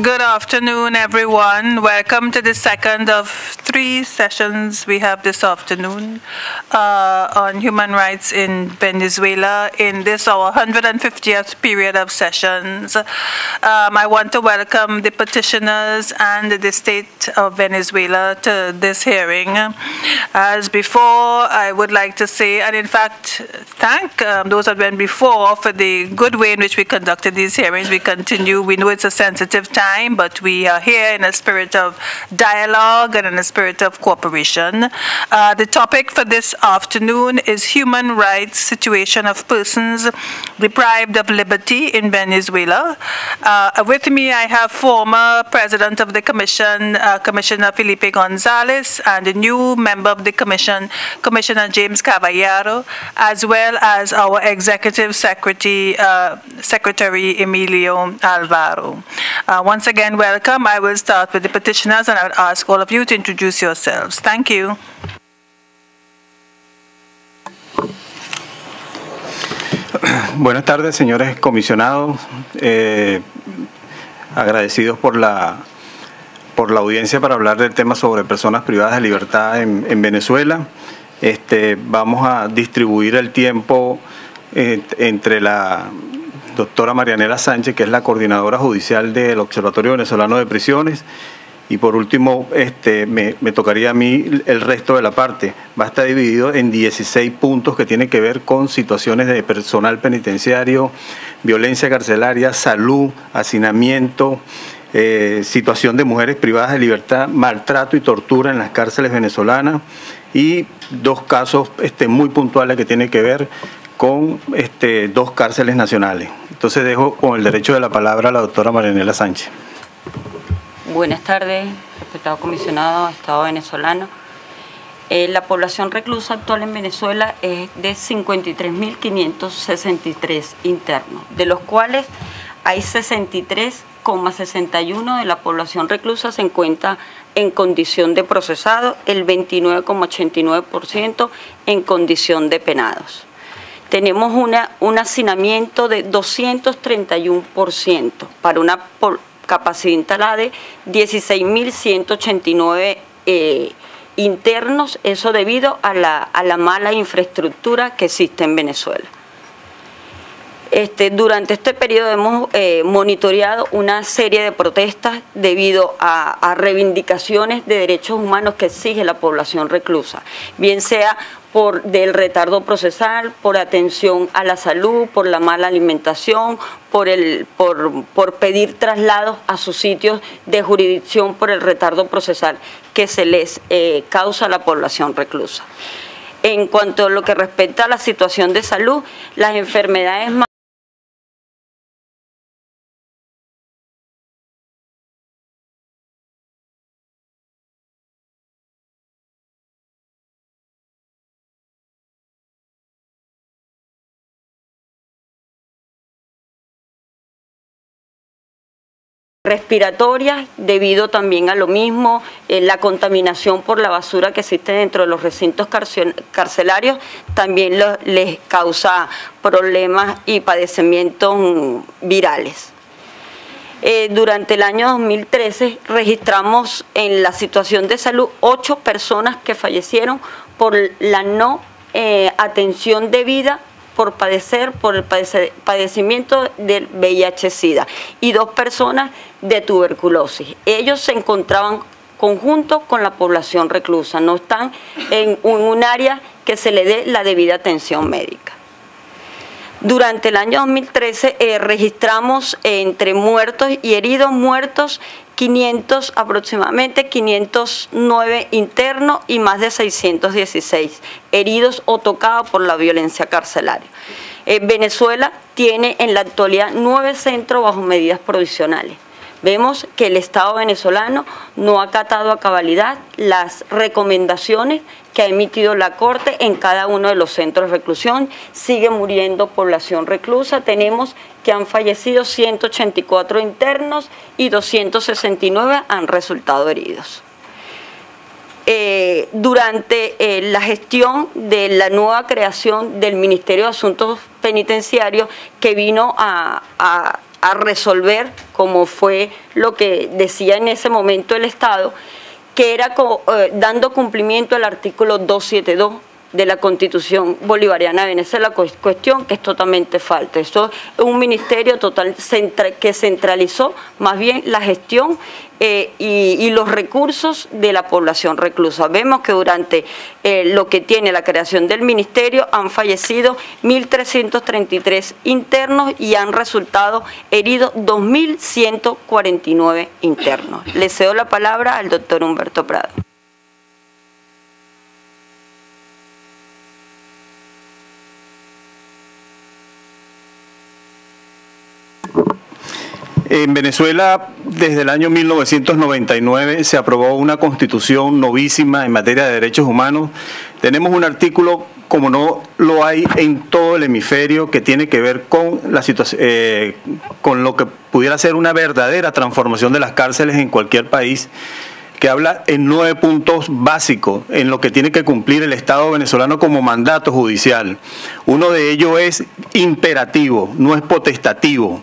Good afternoon, everyone. Welcome to the second of three sessions we have this afternoon uh, on human rights in Venezuela in this our 150th period of sessions. Um, I want to welcome the petitioners and the state of Venezuela to this hearing. As before, I would like to say, and in fact, thank um, those that went before for the good way in which we conducted these hearings. We continue, we know it's a sensitive time time, but we are here in a spirit of dialogue and in a spirit of cooperation. Uh, the topic for this afternoon is human rights situation of persons deprived of liberty in Venezuela. Uh, with me, I have former President of the Commission, uh, Commissioner Felipe Gonzalez, and a new member of the Commission, Commissioner James Caballero, as well as our Executive Secretary, uh, Secretary Emilio Alvaro. Once again, welcome. I will start with the petitioners and I would ask all of you to introduce yourselves. Thank you. Buenas tardes, señores comisionados. Eh, agradecidos por la, por la audiencia para hablar del tema sobre personas privadas de libertad en, en Venezuela. Este, vamos a distribuir el tiempo eh, entre la doctora Marianela Sánchez, que es la coordinadora judicial del Observatorio Venezolano de Prisiones. Y por último, este, me, tocaría a mí el resto de la parte. Va a estar dividido en 16 puntos que tienen que ver con situaciones de personal penitenciario, violencia carcelaria, salud, hacinamiento, eh, situación de mujeres privadas de libertad, maltrato y tortura en las cárceles venezolanas y dos casos este, muy puntuales que tienen que ver con este, dos cárceles nacionales. Entonces dejo con el derecho de la palabra a la doctora Marianela Sánchez. Buenas tardes, respetado comisionado Estado venezolano. Eh, la población reclusa actual en Venezuela es de 53.563 internos, de los cuales hay 63,61 de la población reclusa se encuentra en condición de procesado, el 29,89% en condición de penados tenemos un hacinamiento de 231% para una capacidad instalada de 16.189 eh, internos, eso debido a la, a la mala infraestructura que existe en Venezuela. Este, durante este periodo hemos eh, monitoreado una serie de protestas debido a, reivindicaciones de derechos humanos que exige la población reclusa, bien sea por del retardo procesal, por atención a la salud, por la mala alimentación, por, el, por, por pedir traslados a sus sitios de jurisdicción por el retardo procesal que se les eh, causa a la población reclusa. En cuanto a lo que respecta a la situación de salud, las enfermedades más respiratorias debido también a lo mismo, eh, la contaminación por la basura que existe dentro de los recintos carcelarios también les causa problemas y padecimientos virales. Eh, durante el año 2013 registramos en la situación de salud ocho personas que fallecieron por la no eh, atención debida por padecer por el padecimiento del VIH-Sida y dos personas de tuberculosis. Ellos se encontraban conjuntos con la población reclusa, no están en un área que se le dé la debida atención médica. Durante el año 2013 eh, registramos entre muertos y heridos muertos 500 aproximadamente 509 internos y más de 616 heridos o tocados por la violencia carcelaria. Eh, Venezuela tiene en la actualidad nueve centros bajo medidas provisionales. Vemos que el Estado venezolano no ha acatado a cabalidad las recomendaciones que ha emitido la Corte en cada uno de los centros de reclusión. Sigue muriendo población reclusa. Tenemos que han fallecido 184 internos y 269 han resultado heridos. Eh, durante eh, la gestión de la nueva creación del Ministerio de Asuntos Penitenciarios que vino a a resolver, como fue lo que decía en ese momento el Estado, que era eh, dando cumplimiento al artículo 272 de la Constitución Bolivariana de Venezuela, cuestión que es totalmente falta. Esto es un ministerio total que centralizó más bien la gestión eh, y, los recursos de la población reclusa. Vemos que durante eh, lo que tiene la creación del ministerio han fallecido 1.333 internos y han resultado heridos 2.149 internos. Le cedo la palabra al doctor Humberto Prado. En Venezuela, desde el año 1999, se aprobó una constitución novísima en materia de derechos humanos. Tenemos un artículo, como no lo hay en todo el hemisferio, que tiene que ver con, la eh, con lo que pudiera ser una verdadera transformación de las cárceles en cualquier país que habla en nueve puntos básicos en lo que tiene que cumplir el Estado venezolano como mandato judicial. Uno de ellos es imperativo, no es potestativo,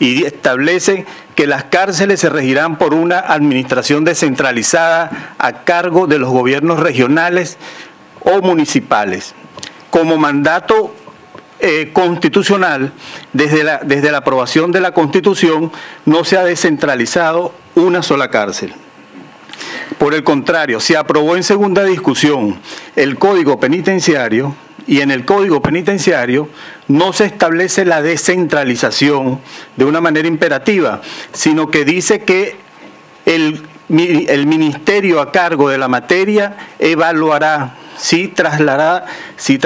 y establece que las cárceles se regirán por una administración descentralizada a cargo de los gobiernos regionales o municipales. Como mandato eh, constitucional, desde la, desde la aprobación de la Constitución, no se ha descentralizado una sola cárcel. Por el contrario, se aprobó en segunda discusión el Código Penitenciario y en el Código Penitenciario no se establece la descentralización de una manera imperativa, sino que dice que el, ministerio a cargo de la materia evaluará si trasladará, si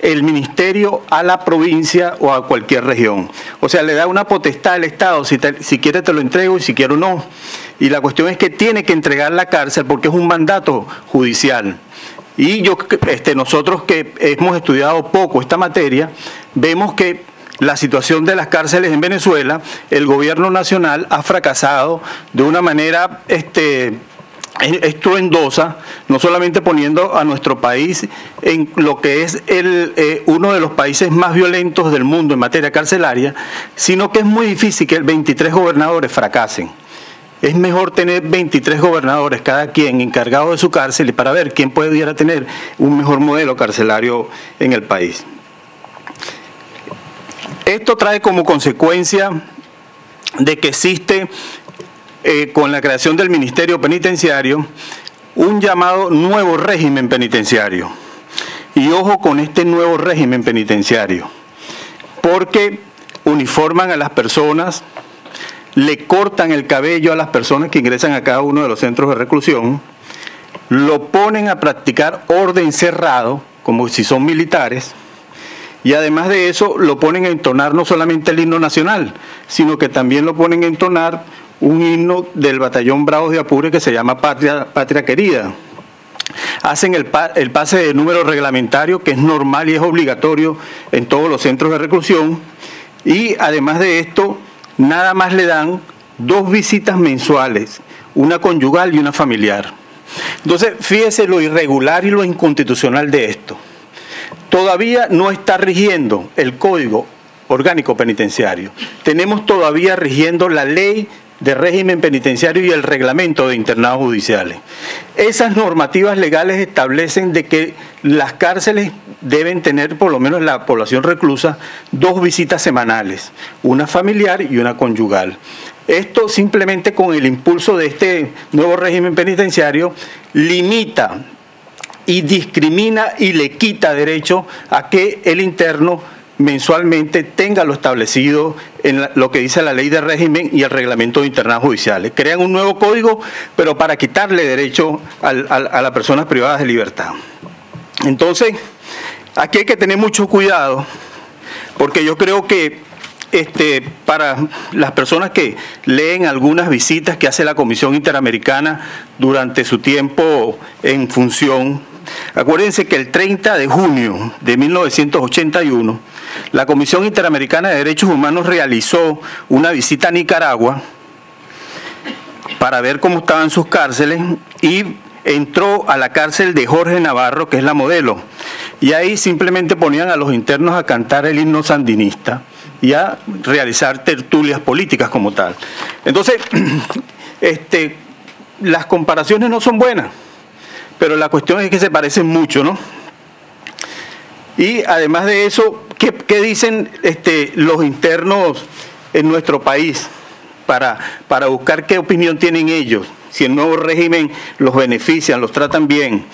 el ministerio a la provincia o a cualquier región. O sea, le da una potestad al Estado, si, si quiere te lo entrego y si quiero no. Y la cuestión es que tiene que entregar la cárcel porque es un mandato judicial. Y yo, este, nosotros que hemos estudiado poco esta materia, vemos que la situación de las cárceles en Venezuela, el gobierno nacional ha fracasado de una manera este, estruendosa, no solamente poniendo a nuestro país en lo que es eh, uno de los países más violentos del mundo en materia carcelaria, sino que es muy difícil que 23 gobernadores fracasen. Es mejor tener 23 gobernadores, cada quien encargado de su cárcel, y para ver quién pudiera tener un mejor modelo carcelario en el país. Esto trae como consecuencia de que existe eh, con la creación del Ministerio Penitenciario un llamado nuevo régimen penitenciario. Y ojo con este nuevo régimen penitenciario, porque uniforman a las personas, le cortan el cabello a las personas que ingresan a cada uno de los centros de reclusión, lo ponen a practicar orden cerrado, como si son militares, y además de eso lo ponen a entonar no solamente el himno nacional, sino que también lo ponen a entonar un himno del batallón Bravos de Apure que se llama Patria, Patria Querida. Hacen el, el pase de número reglamentario que es normal y es obligatorio en todos los centros de reclusión. Y además de esto, nada más le dan dos visitas mensuales, una conyugal y una familiar. Entonces, fíjese lo irregular y lo inconstitucional de esto. Todavía no está rigiendo el Código Orgánico Penitenciario. Tenemos todavía rigiendo la ley de régimen penitenciario y el reglamento de internados judiciales. Esas normativas legales establecen de que las cárceles deben tener, por lo menos la población reclusa, dos visitas semanales, una familiar y una conyugal. Esto simplemente con el impulso de este nuevo régimen penitenciario limita y discrimina y le quita derecho a que el interno mensualmente tenga lo establecido en lo que dice la ley de régimen y el reglamento de internados judiciales. Crean un nuevo código, pero para quitarle derecho a las personas privadas de libertad. Entonces, aquí hay que tener mucho cuidado, porque yo creo que este, para las personas que leen algunas visitas que hace la Comisión Interamericana durante su tiempo en función, acuérdense que el 30 de junio de 1981, la Comisión Interamericana de Derechos Humanos realizó una visita a Nicaragua para ver cómo estaban sus cárceles y entró a la cárcel de Jorge Navarro, que es la modelo, y ahí simplemente ponían a los internos a cantar el himno sandinista y a realizar tertulias políticas como tal. Entonces, este, las comparaciones no son buenas, pero la cuestión es que se parecen mucho, ¿no? Y además de eso, ¿qué, dicen este, los internos en nuestro país para, para buscar qué opinión tienen ellos? si el nuevo régimen los beneficia, los tratan bien.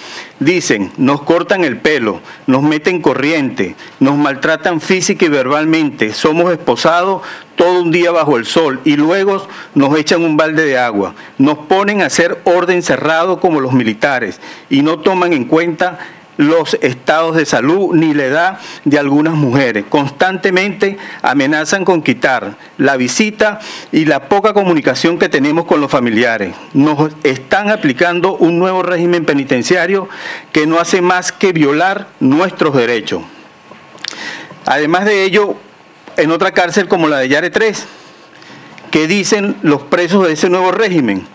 Dicen, nos cortan el pelo, nos meten corriente, nos maltratan física y verbalmente, somos esposados todo un día bajo el sol y luego nos echan un balde de agua, nos ponen a hacer orden cerrado como los militares y no toman en cuenta los estados de salud ni la edad de algunas mujeres. Constantemente amenazan con quitar la visita y la poca comunicación que tenemos con los familiares. Nos están aplicando un nuevo régimen penitenciario que no hace más que violar nuestros derechos. Además de ello, en otra cárcel como la de Yare 3, ¿qué dicen los presos de ese nuevo régimen?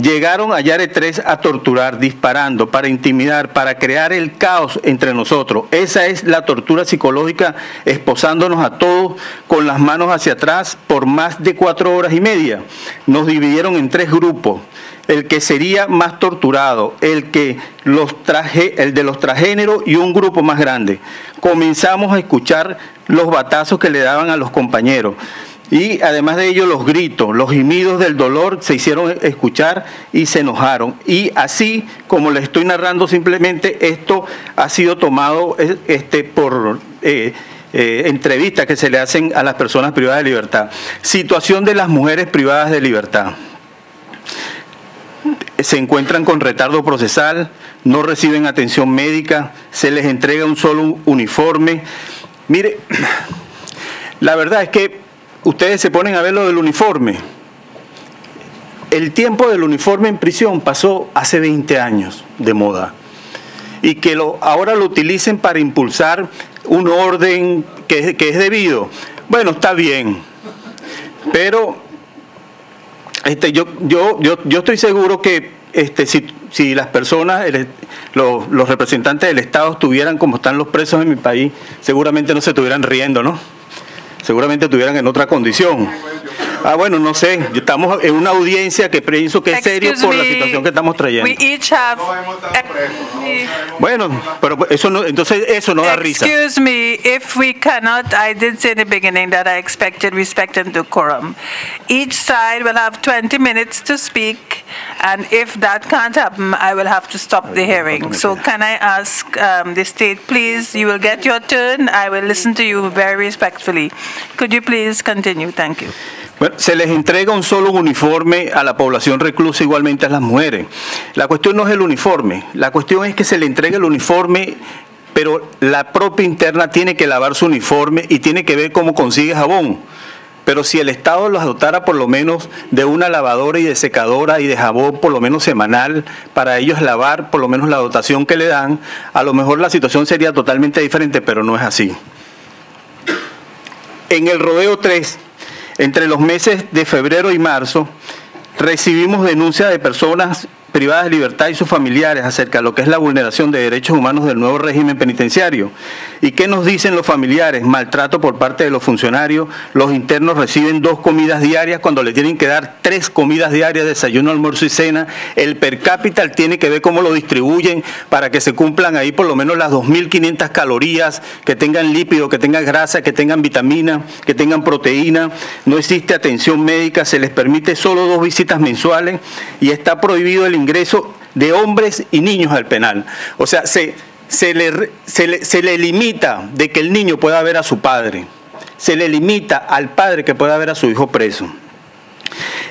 Llegaron a Yare 3 a torturar, disparando, para intimidar, para crear el caos entre nosotros. Esa es la tortura psicológica, esposándonos a todos con las manos hacia atrás por más de cuatro horas y media. Nos dividieron en tres grupos. El que sería más torturado, el que los traje, el de los transgéneros y un grupo más grande. Comenzamos a escuchar los batazos que le daban a los compañeros. Y además de ello, los gritos, los gemidos del dolor se hicieron escuchar y se enojaron. Y así, como les estoy narrando, simplemente esto ha sido tomado este, por eh, eh, entrevistas que se le hacen a las personas privadas de libertad. Situación de las mujeres privadas de libertad. Se encuentran con retardo procesal, no reciben atención médica, se les entrega un solo uniforme. Mire, la verdad es que ustedes se ponen a ver lo del uniforme. El tiempo del uniforme en prisión pasó hace 20 años de moda. Y que ahora lo utilicen para impulsar un orden que, es debido. Bueno, está bien. Pero este, yo, estoy seguro que este, si, si las personas, los, los representantes del Estado estuvieran como están los presos en mi país, seguramente no se estuvieran riendo, ¿no? Seguramente estuvieran en otra condición. Ah, bueno, no sé. Estamos en una audiencia que pienso que es serio por la situación que estamos trayendo. Bueno, pero eso no, entonces eso no da risa. Excuse me, if we cannot, I did say in the beginning that I expected respect and decorum. Each side will have 20 minutes to speak, and if that can't happen, I will have to stop the hearing. So can I ask um, the state, please, you will get your turn. I will listen to you very respectfully. Could you please continue? Thank you. Bueno, se les entrega un solo uniforme a la población reclusa, igualmente a las mujeres. La cuestión no es el uniforme, la cuestión es que se le entregue el uniforme, pero la propia interna tiene que lavar su uniforme y tiene que ver cómo consigue jabón. Pero si el Estado los dotara por lo menos de una lavadora y de secadora y de jabón por lo menos semanal para ellos lavar por lo menos la dotación que le dan, a lo mejor la situación sería totalmente diferente, pero no es así. En el rodeo 3, entre los meses de febrero y marzo recibimos denuncias de personas privadas de libertad y sus familiares acerca de lo que es la vulneración de derechos humanos del nuevo régimen penitenciario. ¿Y qué nos dicen los familiares? Maltrato por parte de los funcionarios. Los internos reciben dos comidas diarias cuando le tienen que dar tres comidas diarias, desayuno, almuerzo y cena. El per cápita tiene que ver cómo lo distribuyen para que se cumplan ahí por lo menos las 2.500 calorías, que tengan lípido, que tengan grasa, que tengan vitamina, que tengan proteína. No existe atención médica, se les permite solo dos visitas mensuales y está prohibido el ingreso de hombres y niños al penal. O sea, se, se, le, se, le, limita de que el niño pueda ver a su padre, se le limita al padre que pueda ver a su hijo preso.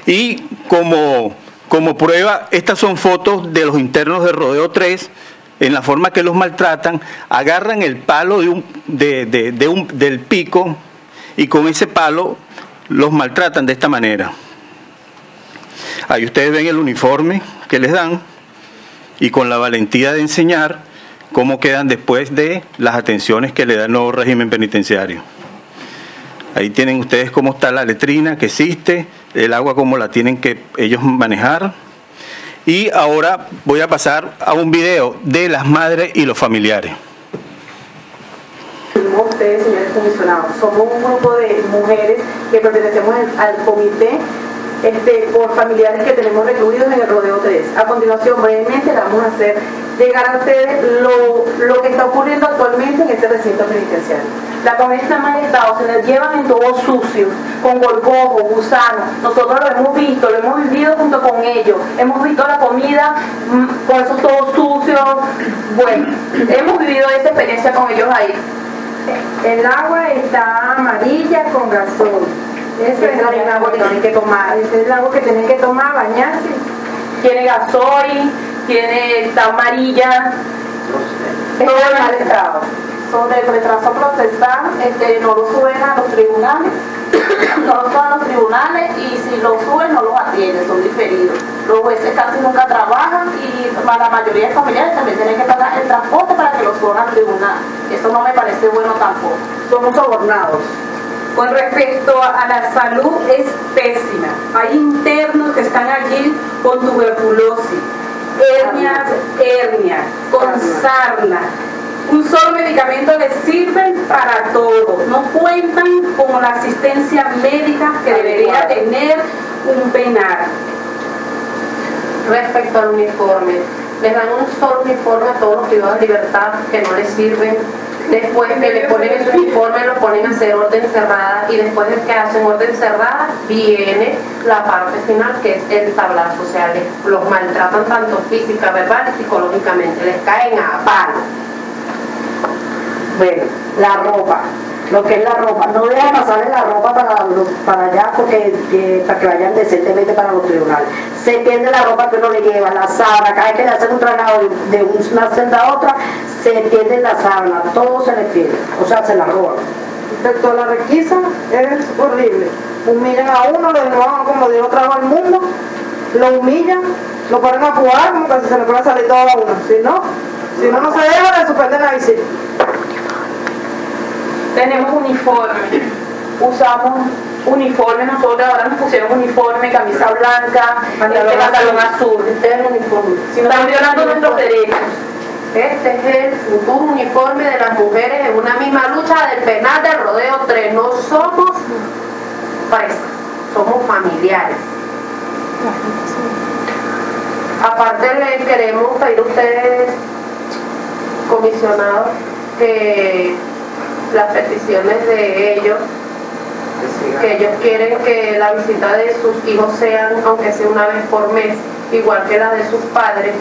Y como, como prueba, estas son fotos de los internos de Rodeo 3, en la forma que los maltratan, agarran el palo de un, de, de un, del pico y con ese palo los maltratan de esta manera. Ahí ustedes ven el uniforme que les dan y con la valentía de enseñar cómo quedan después de las atenciones que le da el nuevo régimen penitenciario. Ahí tienen ustedes cómo está la letrina que existe, el agua cómo la tienen que ellos manejar. Y ahora voy a pasar a un video de las madres y los familiares. ustedes, señores comisionados. Somos un grupo de mujeres que pertenecemos al comité este, por familiares que tenemos recluidos en el Rodeo 3. A continuación, brevemente, vamos a hacer llegar a ustedes lo, lo que está ocurriendo actualmente en este recinto penitenciario. La está mal estado, se les llevan en todo sucio, con gorgojos, gusanos. Nosotros lo hemos visto, lo hemos vivido junto con ellos. Hemos visto la comida mm, con esos todo sucio. Bueno, hemos vivido esa experiencia con ellos ahí. El agua está amarilla con gasol. Ese es el agua que tienen que tomar. Ese es el agua que tienen que tomar, bañarse. Tiene gasoil, tiene, está amarilla, todo en mal estado. Sobre el retraso procesal, este, no lo suben a los tribunales, no lo suben a los tribunales y si lo suben no los atienden, son diferidos. Los jueces casi nunca trabajan y la mayoría de familiares también tienen que pagar el transporte para que los suban al tribunal. Eso no me parece bueno tampoco. Somos sobornados. Con respecto a la salud es pésima. Hay internos que están allí con tuberculosis, hernias, hernias, con sarna. Un solo medicamento les sirve para todo. No cuentan con la asistencia médica que debería tener un penal. Respecto al uniforme, les dan un solo uniforme a todos los privados de libertad que no les sirven después que le ponen el uniforme lo ponen a hacer orden cerrada y después de que hacen orden cerrada viene la parte final que es el tablazo, o sea, los maltratan tanto física, verbal y psicológicamente, les caen a palo. Bueno, la ropa, lo que es la ropa, no dejan pasarle la ropa para, para allá porque para que vayan decentemente para los tribunales. Se pierde la ropa que uno le lleva, la sábana, cada vez que le hacen un traslado de una senda a otra, se pierde la sábana, todo se le pierde, o sea, se la roban. Respecto a la requisa, es horrible. Humillan a uno, lo dejan como de otro al mundo, lo humillan, lo ponen a jugar como que se le puede salir todo a uno. Si no, si uno no se deja, le suspenden la visita tenemos uniforme, usamos uniforme, nosotros ahora nos pusieron uniforme, camisa blanca, pantalón azul. Este es el uniforme. Si están violando nuestros derechos. Este es el futuro uniforme de las mujeres en una misma lucha del penal del rodeo 3. No somos presas, somos familiares. Aparte le queremos pedir a ustedes, comisionados, que las peticiones de ellos, que ellos quieren que la visita de sus hijos sean, aunque sea una vez por mes, igual que la de sus padres,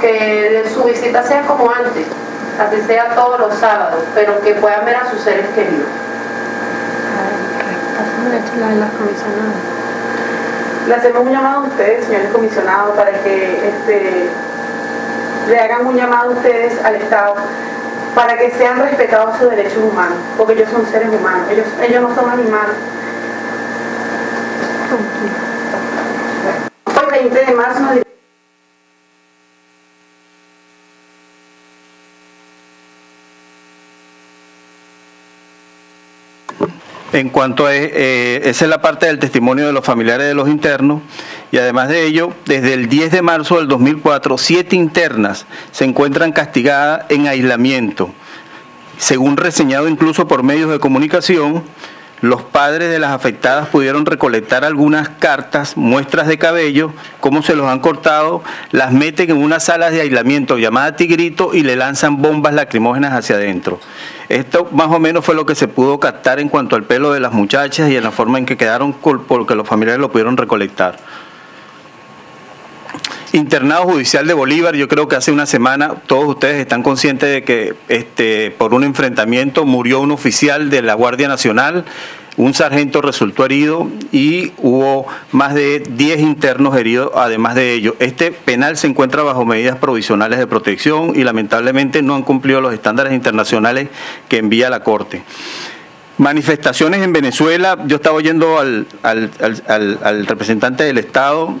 que su visita sea como antes, así sea todos los sábados, pero que puedan ver a sus seres queridos. Le hacemos un llamado a ustedes, señores comisionados, para que este, le hagan un llamado a ustedes al Estado para que sean respetados sus derechos humanos, porque ellos son seres humanos, ellos, ellos no son animales. Hoy 20 de marzo En cuanto a eh, esa es la parte del testimonio de los familiares de los internos y además de ello, desde el 10 de marzo del 2004, siete internas se encuentran castigadas en aislamiento. Según reseñado incluso por medios de comunicación, los padres de las afectadas pudieron recolectar algunas cartas, muestras de cabello, cómo se los han cortado, las meten en una sala de aislamiento llamada Tigrito y le lanzan bombas lacrimógenas hacia adentro. Esto más o menos fue lo que se pudo captar en cuanto al pelo de las muchachas y en la forma en que quedaron porque los familiares lo pudieron recolectar. Internado judicial de Bolívar, yo creo que hace una semana todos ustedes están conscientes de que este, por un enfrentamiento murió un oficial de la Guardia Nacional, un sargento resultó herido y hubo más de 10 internos heridos además de ello. Este penal se encuentra bajo medidas provisionales de protección y lamentablemente no han cumplido los estándares internacionales que envía la Corte. Manifestaciones en Venezuela, yo estaba oyendo al, al representante del Estado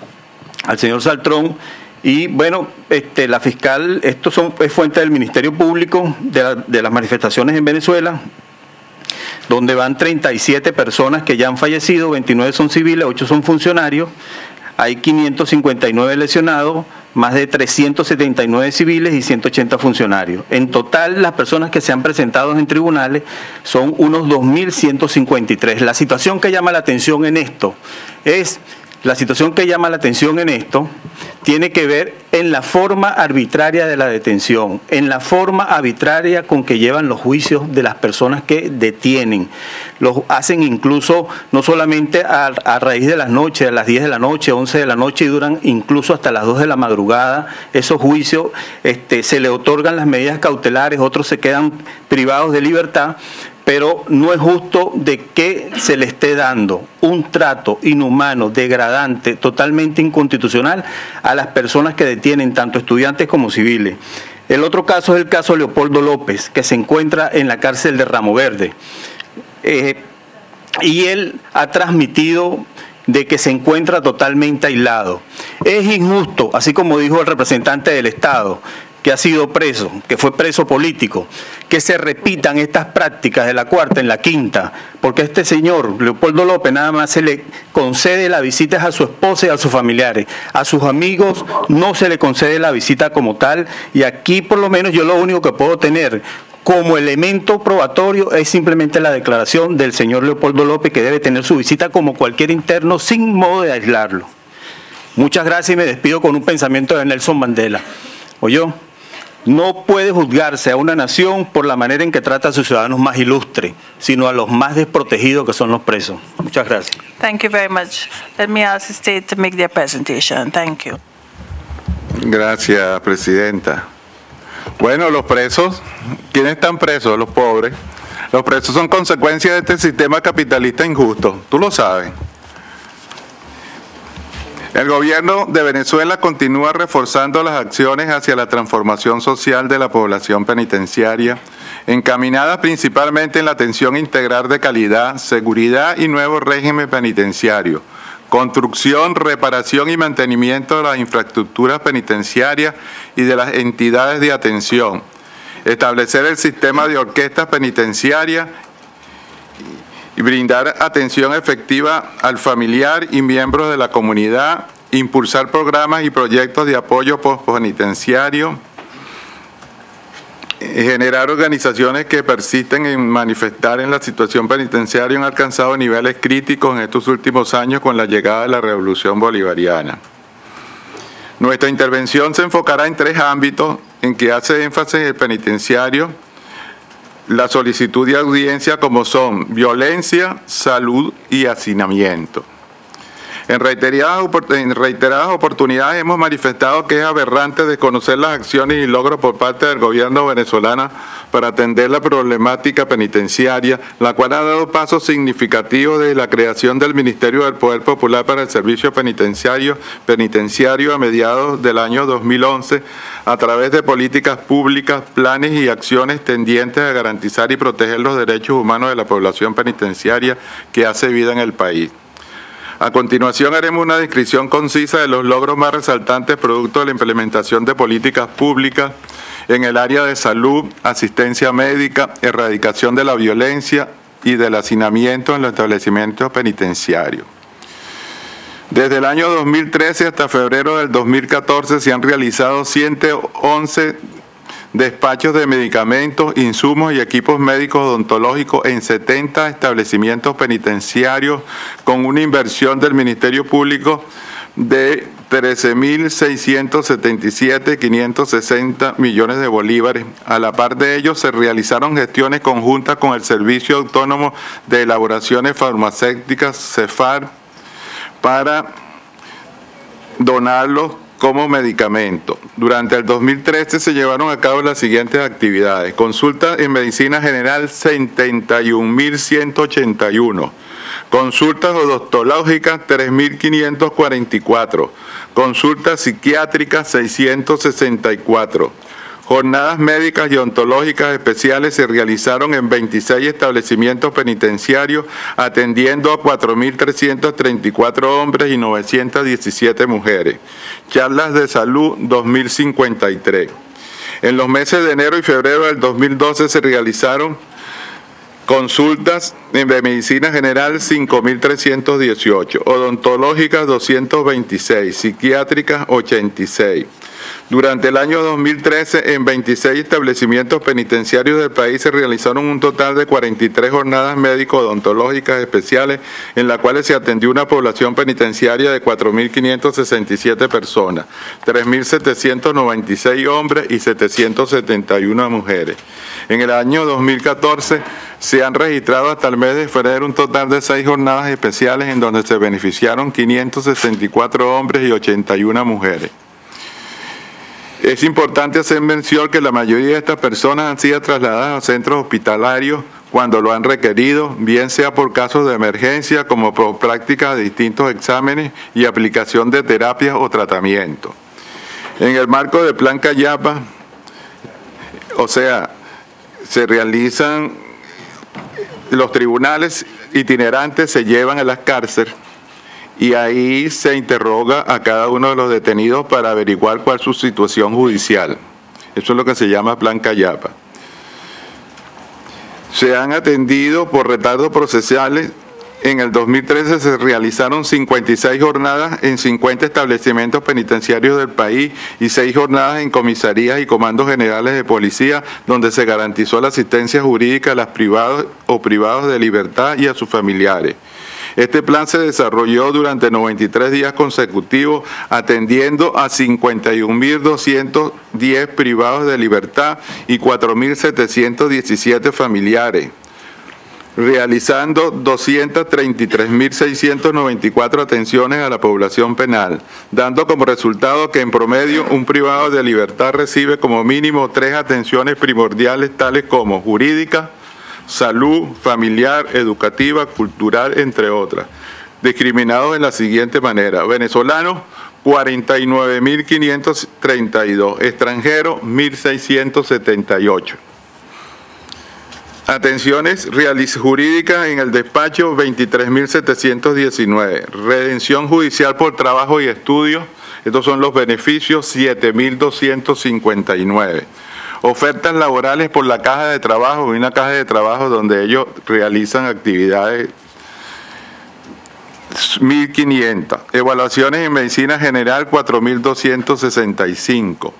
al señor Saltrón. Y bueno, este, la fiscal, esto son, es fuente del Ministerio Público de, las manifestaciones en Venezuela, donde van 37 personas que ya han fallecido, 29 son civiles, 8 son funcionarios, hay 559 lesionados, más de 379 civiles y 180 funcionarios. En total, las personas que se han presentado en tribunales son unos 2.153. La situación que llama la atención en esto es la situación que llama la atención en esto tiene que ver en la forma arbitraria de la detención, en la forma arbitraria con que llevan los juicios de las personas que detienen. Los hacen incluso no solamente a, raíz de las noches, a las 10 de la noche, 11 de la noche y duran incluso hasta las 2 de la madrugada. Esos juicios este, se le otorgan las medidas cautelares, otros se quedan privados de libertad pero no es justo de que se le esté dando un trato inhumano, degradante, totalmente inconstitucional a las personas que detienen, tanto estudiantes como civiles. El otro caso es el caso Leopoldo López, que se encuentra en la cárcel de Ramo Verde. Eh, y él ha transmitido de que se encuentra totalmente aislado. Es injusto, así como dijo el representante del Estado, que ha sido preso, que fue preso político, que se repitan estas prácticas de la cuarta en la quinta, porque este señor, Leopoldo López, nada más se le concede las visitas a su esposa y a sus familiares. A sus amigos no se le concede la visita como tal, y aquí por lo menos yo lo único que puedo tener como elemento probatorio es simplemente la declaración del señor Leopoldo López que debe tener su visita como cualquier interno sin modo de aislarlo. Muchas gracias y me despido con un pensamiento de Nelson Mandela. ¿Oyó? No puede juzgarse a una nación por la manera en que trata a sus ciudadanos más ilustres, sino a los más desprotegidos que son los presos. Muchas gracias. Thank you very much. Let me ask the state to make their presentation. Thank you. Gracias, presidenta. Bueno, los presos, ¿quiénes están presos? Los pobres. Los presos son consecuencia de este sistema capitalista injusto. Tú lo sabes. El gobierno de Venezuela continúa reforzando las acciones hacia la transformación social de la población penitenciaria, encaminadas principalmente en la atención integral de calidad, seguridad y nuevo régimen penitenciario, construcción, reparación y mantenimiento de las infraestructuras penitenciarias y de las entidades de atención, establecer el sistema de orquestas penitenciarias y brindar atención efectiva al familiar y miembros de la comunidad, impulsar programas y proyectos de apoyo postpenitenciario, generar organizaciones que persisten en manifestar en la situación penitenciaria han alcanzado niveles críticos en estos últimos años con la llegada de la revolución bolivariana. Nuestra intervención se enfocará en tres ámbitos en que hace énfasis el penitenciario, la solicitud de audiencia como son violencia, salud y hacinamiento. En reiteradas, oportunidades hemos manifestado que es aberrante desconocer las acciones y logros por parte del gobierno venezolano para atender la problemática penitenciaria, la cual ha dado pasos significativos desde la creación del Ministerio del Poder Popular para el Servicio Penitenciario, penitenciario a mediados del año 2011 a través de políticas públicas, planes y acciones tendientes a garantizar y proteger los derechos humanos de la población penitenciaria que hace vida en el país. A continuación haremos una descripción concisa de los logros más resaltantes producto de la implementación de políticas públicas en el área de salud, asistencia médica, erradicación de la violencia y del hacinamiento en los establecimientos penitenciarios. Desde el año 2013 hasta febrero del 2014 se han realizado 111 despachos de medicamentos, insumos y equipos médicos odontológicos en 70 establecimientos penitenciarios con una inversión del Ministerio Público de 13.677.560 millones de bolívares. A la par de ello, se realizaron gestiones conjuntas con el Servicio Autónomo de Elaboraciones Farmacéuticas, CEFAR, para donarlos como medicamento. Durante el 2013 se llevaron a cabo las siguientes actividades. Consulta en medicina general 71.181. Consultas odontológicas 3.544. Consultas psiquiátricas 664 Jornadas médicas y ontológicas especiales se realizaron en 26 establecimientos penitenciarios, atendiendo a 4.334 hombres y 917 mujeres. Charlas de salud 2053. En los meses de enero y febrero del 2012 se realizaron Consultas de medicina general 5.318, odontológicas 226, psiquiátricas 86. Durante el año 2013, en 26 establecimientos penitenciarios del país se realizaron un total de 43 jornadas médico-odontológicas especiales, en las cuales se atendió una población penitenciaria de 4.567 personas, 3.796 hombres y 771 mujeres. En el año 2014 se han registrado hasta el mes de febrero un total de seis jornadas especiales en donde se beneficiaron 564 hombres y 81 mujeres. Es importante hacer mención que la mayoría de estas personas han sido trasladadas a centros hospitalarios cuando lo han requerido, bien sea por casos de emergencia como por práctica de distintos exámenes y aplicación de terapias o tratamientos. En el marco del Plan Cayapa, o sea, se realizan los tribunales itinerantes, se llevan a las cárceles y ahí se interroga a cada uno de los detenidos para averiguar cuál es su situación judicial. Eso es lo que se llama Plan Cayapa. Se han atendido por retardos procesales. En el 2013 se realizaron 56 jornadas en 50 establecimientos penitenciarios del país y 6 jornadas en comisarías y comandos generales de policía, donde se garantizó la asistencia jurídica a las privados o privados de libertad y a sus familiares. Este plan se desarrolló durante 93 días consecutivos, atendiendo a 51.210 privados de libertad y 4.717 familiares realizando 233.694 atenciones a la población penal, dando como resultado que en promedio un privado de libertad recibe como mínimo tres atenciones primordiales tales como jurídica, salud, familiar, educativa, cultural, entre otras. Discriminados en la siguiente manera. Venezolanos, 49.532. Extranjeros, 1.678. Atenciones jurídicas en el despacho 23.719. Redención judicial por trabajo y estudio. Estos son los beneficios 7.259 ofertas laborales por la caja de trabajo, una caja de trabajo donde ellos realizan actividades 1.500. Evaluaciones en medicina general 4.265.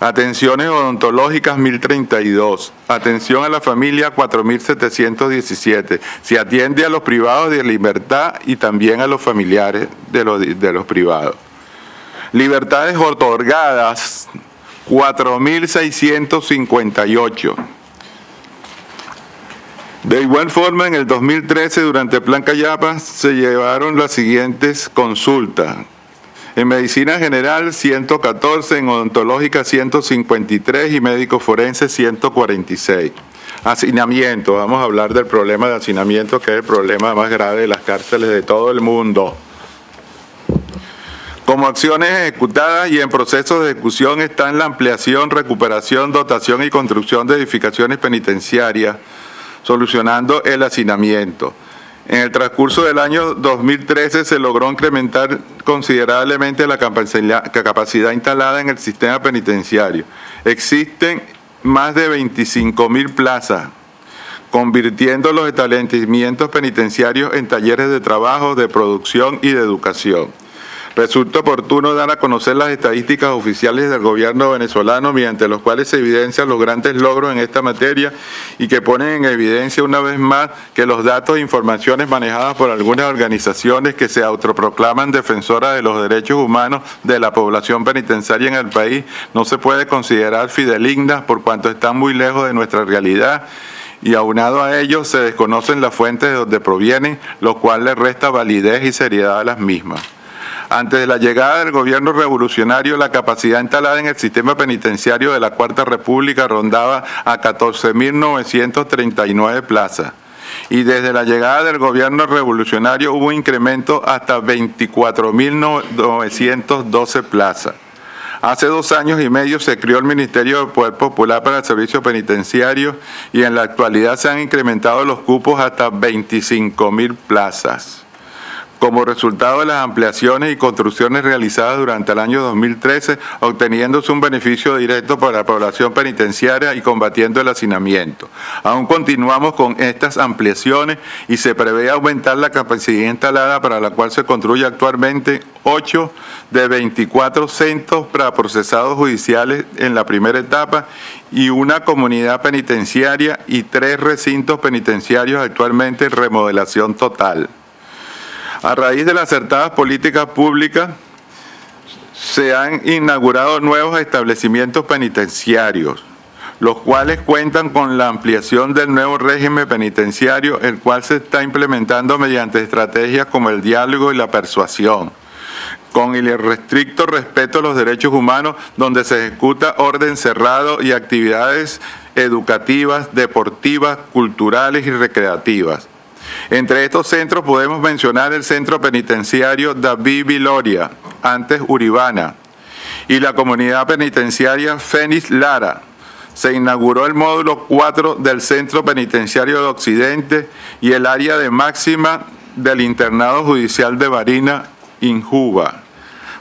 Atenciones odontológicas 1032. Atención a la familia 4717. Se atiende a los privados de libertad y también a los familiares de los, de los privados. Libertades otorgadas 4.658. De igual forma, en el 2013, durante el Plan Cayapa, se llevaron las siguientes consultas. En medicina general 114, en odontológica 153 y médico forense 146. Hacinamiento, vamos a hablar del problema de hacinamiento que es el problema más grave de las cárceles de todo el mundo. Como acciones ejecutadas y en proceso de ejecución están la ampliación, recuperación, dotación y construcción de edificaciones penitenciarias, solucionando el hacinamiento. En el transcurso del año 2013 se logró incrementar considerablemente la capacidad instalada en el sistema penitenciario. Existen más de 25 mil plazas, convirtiendo los establecimientos penitenciarios en talleres de trabajo, de producción y de educación. Resulta oportuno dar a conocer las estadísticas oficiales del gobierno venezolano mediante los cuales se evidencian los grandes logros en esta materia y que ponen en evidencia una vez más que los datos e informaciones manejadas por algunas organizaciones que se autoproclaman defensoras de los derechos humanos de la población penitenciaria en el país no se puede considerar fidelignas por cuanto están muy lejos de nuestra realidad y aunado a ello se desconocen las fuentes de donde provienen, lo cual le resta validez y seriedad a las mismas. Antes de la llegada del gobierno revolucionario, la capacidad instalada en el sistema penitenciario de la Cuarta República rondaba a 14.939 plazas. Y desde la llegada del gobierno revolucionario hubo incremento hasta 24.912 plazas. Hace dos años y medio se creó el Ministerio del Poder Popular para el Servicio Penitenciario y en la actualidad se han incrementado los cupos hasta 25.000 plazas como resultado de las ampliaciones y construcciones realizadas durante el año 2013, obteniéndose un beneficio directo para la población penitenciaria y combatiendo el hacinamiento. Aún continuamos con estas ampliaciones y se prevé aumentar la capacidad instalada para la cual se construye actualmente 8 de 24 centros para procesados judiciales en la primera etapa y una comunidad penitenciaria y tres recintos penitenciarios actualmente en remodelación total. A raíz de las acertadas políticas públicas, se han inaugurado nuevos establecimientos penitenciarios, los cuales cuentan con la ampliación del nuevo régimen penitenciario, el cual se está implementando mediante estrategias como el diálogo y la persuasión con el restricto respeto a los derechos humanos, donde se ejecuta orden cerrado y actividades educativas, deportivas, culturales y recreativas. Entre estos centros podemos mencionar el Centro Penitenciario David Viloria, antes Uribana, y la Comunidad Penitenciaria Fénix Lara. Se inauguró el módulo 4 del Centro Penitenciario de Occidente y el área de máxima del Internado Judicial de Barina, Injuba.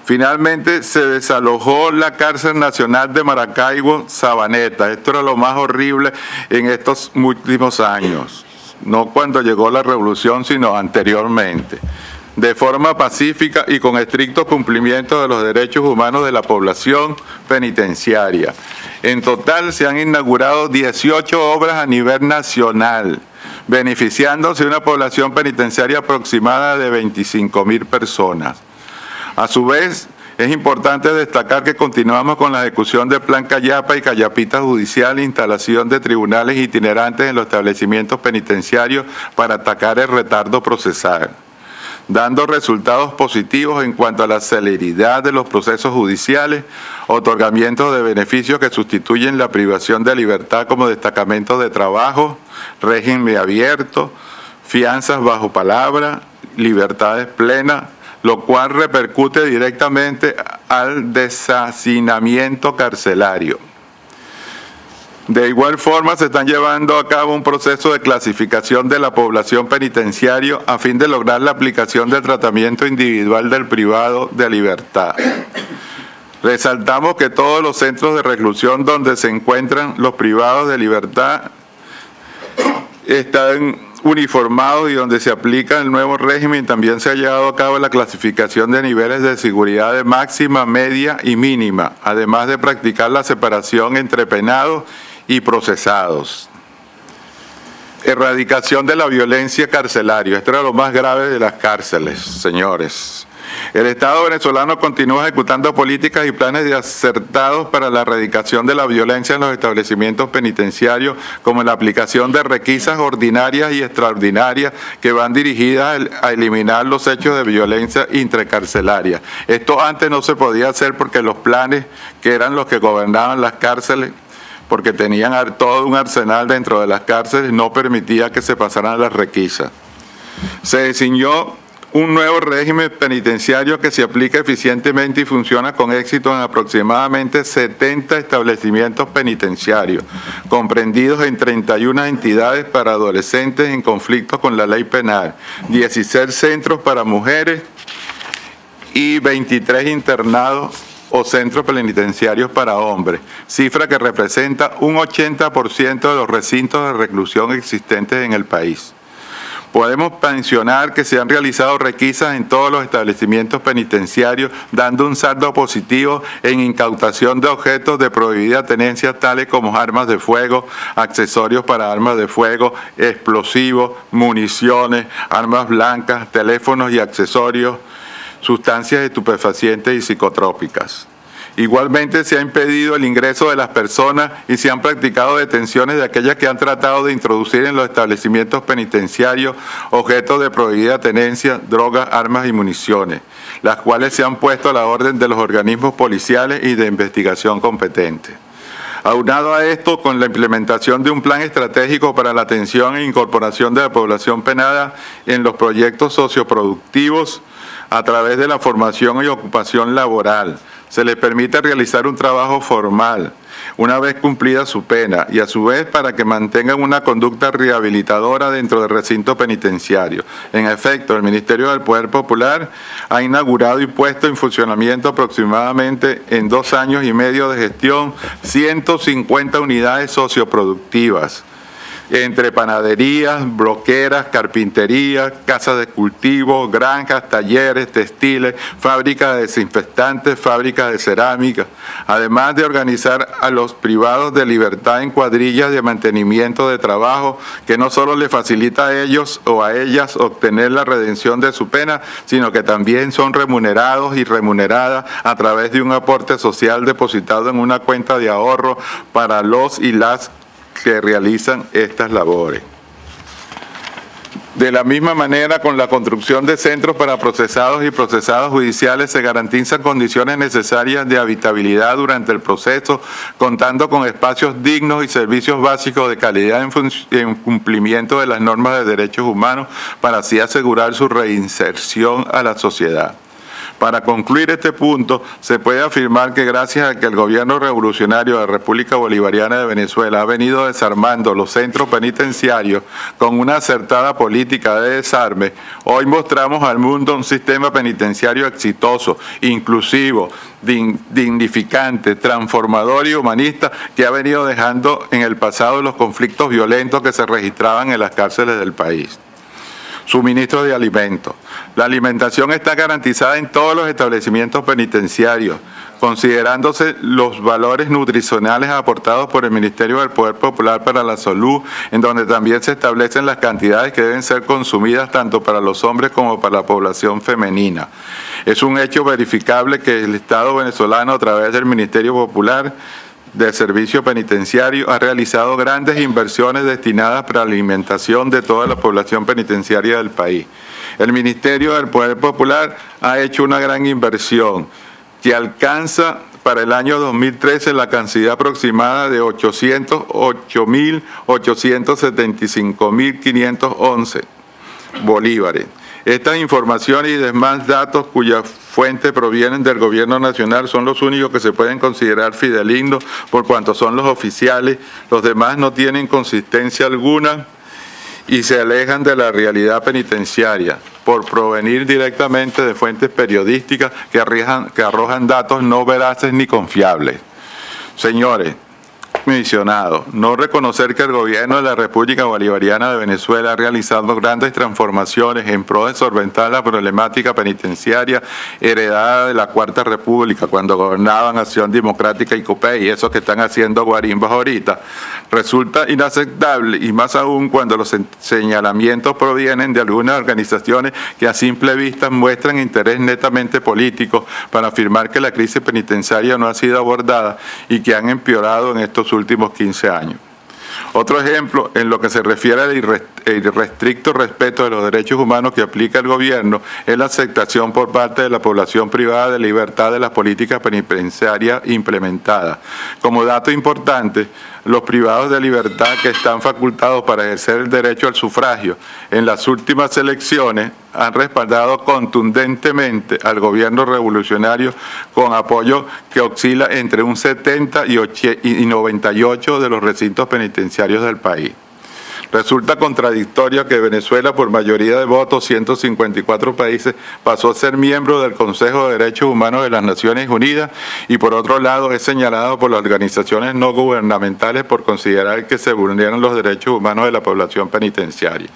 Finalmente se desalojó la cárcel nacional de Maracaibo, Sabaneta. Esto era lo más horrible en estos últimos años. No cuando llegó la revolución, sino anteriormente. De forma pacífica y con estricto cumplimiento de los derechos humanos de la población penitenciaria. En total se han inaugurado 18 obras a nivel nacional, beneficiándose una población penitenciaria aproximada de 25 mil personas. A su vez, es importante destacar que continuamos con la ejecución del Plan Cayapa y Cayapita Judicial, instalación de tribunales itinerantes en los establecimientos penitenciarios para atacar el retardo procesal, dando resultados positivos en cuanto a la celeridad de los procesos judiciales, otorgamiento de beneficios que sustituyen la privación de libertad como destacamento de trabajo, régimen abierto, fianzas bajo palabra, libertades plenas, lo cual repercute directamente al desacinamiento carcelario. De igual forma, se están llevando a cabo un proceso de clasificación de la población penitenciaria a fin de lograr la aplicación del tratamiento individual del privado de libertad. Resaltamos que todos los centros de reclusión donde se encuentran los privados de libertad están uniformados y donde se aplica el nuevo régimen, también se ha llevado a cabo la clasificación de niveles de seguridad de máxima, media y mínima, además de practicar la separación entre penados y procesados. Erradicación de la violencia carcelaria. Esto era lo más grave de las cárceles, señores. El Estado venezolano continúa ejecutando políticas y planes de acertados para la erradicación de la violencia en los establecimientos penitenciarios, como la aplicación de requisas ordinarias y extraordinarias que van dirigidas a eliminar los hechos de violencia intracarcelaria. Esto antes no se podía hacer porque los planes que eran los que gobernaban las cárceles porque tenían todo un arsenal dentro de las cárceles, no permitía que se pasaran las requisas. Se diseñó un nuevo régimen penitenciario que se aplica eficientemente y funciona con éxito en aproximadamente 70 establecimientos penitenciarios, comprendidos en 31 entidades para adolescentes en conflicto con la ley penal, 16 centros para mujeres y 23 internados o centros penitenciarios para hombres, cifra que representa un 80% de los recintos de reclusión existentes en el país. Podemos mencionar que se han realizado requisas en todos los establecimientos penitenciarios, dando un saldo positivo en incautación de objetos de prohibida tenencia, tales como armas de fuego, accesorios para armas de fuego, explosivos, municiones, armas blancas, teléfonos y accesorios, sustancias estupefacientes y psicotrópicas. Igualmente se ha impedido el ingreso de las personas y se han practicado detenciones de aquellas que han tratado de introducir en los establecimientos penitenciarios objetos de prohibida tenencia, drogas, armas y municiones, las cuales se han puesto a la orden de los organismos policiales y de investigación competentes. Aunado a esto, con la implementación de un plan estratégico para la atención e incorporación de la población penada en los proyectos socioproductivos a través de la formación y ocupación laboral, se les permite realizar un trabajo formal una vez cumplida su pena y a su vez para que mantengan una conducta rehabilitadora dentro del recinto penitenciario. En efecto, el Ministerio del Poder Popular ha inaugurado y puesto en funcionamiento aproximadamente en dos años y medio de gestión 150 unidades socioproductivas entre panaderías, bloqueras, carpinterías, casas de cultivo, granjas, talleres, textiles, fábricas de desinfectantes, fábricas de cerámica, además de organizar a los privados de libertad en cuadrillas de mantenimiento de trabajo que no solo le facilita a ellos o a ellas obtener la redención de su pena, sino que también son remunerados y remuneradas a través de un aporte social depositado en una cuenta de ahorro para los y las que realizan estas labores. De la misma manera, con la construcción de centros para procesados y procesados judiciales se garantizan condiciones necesarias de habitabilidad durante el proceso, contando con espacios dignos y servicios básicos de calidad en, en cumplimiento de las normas de derechos humanos para así asegurar su reinserción a la sociedad. Para concluir este punto, se puede afirmar que gracias a que el gobierno revolucionario de la República Bolivariana de Venezuela ha venido desarmando los centros penitenciarios con una acertada política de desarme, hoy mostramos al mundo un sistema penitenciario exitoso, inclusivo, dignificante, transformador y humanista que ha venido dejando en el pasado los conflictos violentos que se registraban en las cárceles del país suministro de alimentos. La alimentación está garantizada en todos los establecimientos penitenciarios, considerándose los valores nutricionales aportados por el Ministerio del Poder Popular para la Salud, en donde también se establecen las cantidades que deben ser consumidas tanto para los hombres como para la población femenina. Es un hecho verificable que el Estado venezolano, a través del Ministerio Popular, de Servicio Penitenciario ha realizado grandes inversiones destinadas para la alimentación de toda la población penitenciaria del país. El Ministerio del Poder Popular ha hecho una gran inversión que alcanza para el año 2013 la cantidad aproximada de 808.875.511 bolívares. Estas informaciones y demás datos cuyas fuentes provienen del gobierno nacional son los únicos que se pueden considerar fidelignos por cuanto son los oficiales. Los demás no tienen consistencia alguna y se alejan de la realidad penitenciaria por provenir directamente de fuentes periodísticas que, que arrojan datos no veraces ni confiables. Señores, mencionado, no reconocer que el gobierno de la República Bolivariana de Venezuela ha realizado grandes transformaciones en pro de solventar la problemática penitenciaria heredada de la Cuarta República cuando gobernaban Acción Democrática y COPE y eso que están haciendo guarimbas ahorita, resulta inaceptable y más aún cuando los señalamientos provienen de algunas organizaciones que a simple vista muestran interés netamente político para afirmar que la crisis penitenciaria no ha sido abordada y que han empeorado en estos últimos 15 años. Otro ejemplo, en lo que se refiere al irrestricto respeto de los derechos humanos que aplica el gobierno, es la aceptación por parte de la población privada de libertad de las políticas penitenciarias implementadas. Como dato importante, los privados de libertad que están facultados para ejercer el derecho al sufragio en las últimas elecciones han respaldado contundentemente al gobierno revolucionario con apoyo que oscila entre un 70 y 98 de los recintos penitenciarios del país. Resulta contradictorio que Venezuela, por mayoría de votos, 154 países, pasó a ser miembro del Consejo de Derechos Humanos de las Naciones Unidas y por otro lado es señalado por las organizaciones no gubernamentales por considerar que se vulneran los derechos humanos de la población penitenciaria.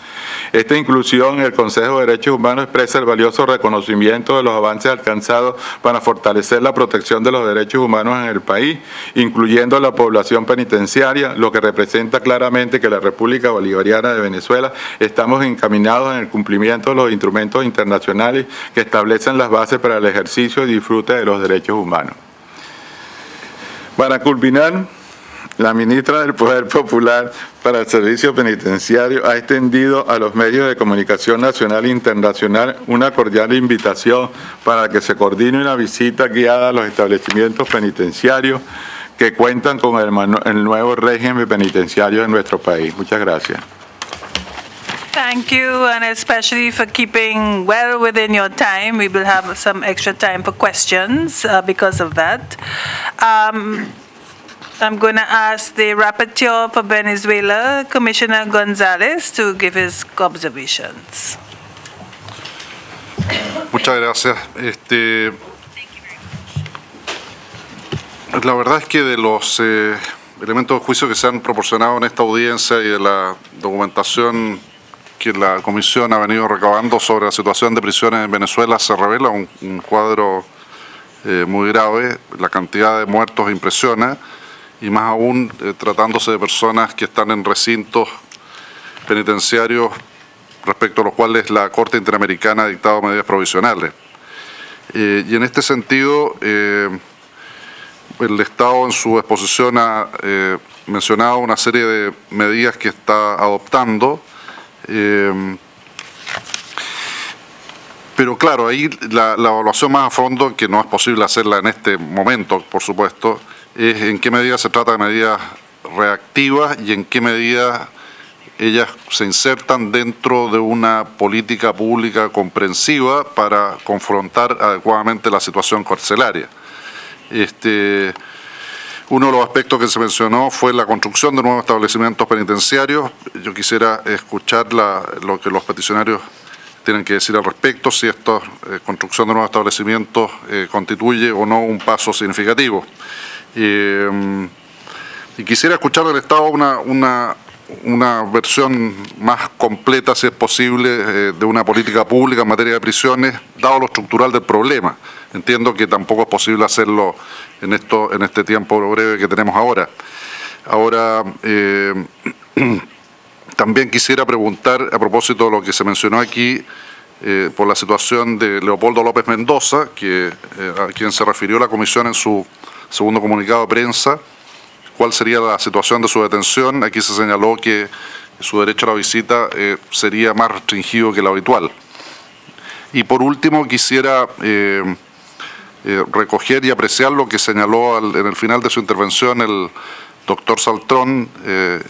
Esta inclusión en el Consejo de Derechos Humanos expresa el valioso reconocimiento de los avances alcanzados para fortalecer la protección de los derechos humanos en el país, incluyendo la población penitenciaria, lo que representa claramente que la República Bolivariana de Venezuela, estamos encaminados en el cumplimiento de los instrumentos internacionales que establecen las bases para el ejercicio y disfrute de los derechos humanos. Para culminar, la ministra del Poder Popular para el Servicio Penitenciario ha extendido a los medios de comunicación nacional e internacional una cordial invitación para que se coordine una visita guiada a los establecimientos penitenciarios que cuentan con el, nuevo régimen penitenciario en nuestro país. Muchas gracias. Thank you, and especially for keeping well within your time. We will have some extra time for questions uh, because of that. Um, I'm going to ask the rapporteur for Venezuela, Commissioner Gonzalez, to give his observations. Muchas gracias. Este, la verdad es que de los eh, elementos de juicio que se han proporcionado en esta audiencia y de la documentación que la Comisión ha venido recabando sobre la situación de prisiones en Venezuela se revela un, un cuadro eh, muy grave. La cantidad de muertos impresiona y más aún eh, tratándose de personas que están en recintos penitenciarios respecto a los cuales la Corte Interamericana ha dictado medidas provisionales. Eh, y en este sentido, el Estado en su exposición ha eh, mencionado una serie de medidas que está adoptando. eh, pero claro, ahí la, la evaluación más a fondo, que no es posible hacerla en este momento, por supuesto, es en qué medida se trata de medidas reactivas y en qué medida ellas se insertan dentro de una política pública comprensiva para confrontar adecuadamente la situación carcelaria. Este, uno de los aspectos que se mencionó fue la construcción de nuevos establecimientos penitenciarios. Yo quisiera escuchar lo que los peticionarios tienen que decir al respecto, si esta eh, construcción de nuevos establecimientos eh, constituye o no un paso significativo. Eh, y quisiera escuchar del Estado una, una, una versión más completa, si es posible, eh, de una política pública en materia de prisiones, dado lo estructural del problema. Entiendo que tampoco es posible hacerlo en, esto, en este tiempo breve que tenemos ahora. Ahora, eh, también quisiera preguntar, a propósito de lo que se mencionó aquí, eh, por la situación de Leopoldo López Mendoza, que, a quien se refirió la comisión en su segundo comunicado de prensa, cuál sería la situación de su detención. Aquí se señaló que su derecho a la visita eh, sería más restringido que lo habitual. Y por último, quisiera eh, eh, recoger y apreciar lo que señaló al- en el final de su intervención el doctor Saltrón, eh,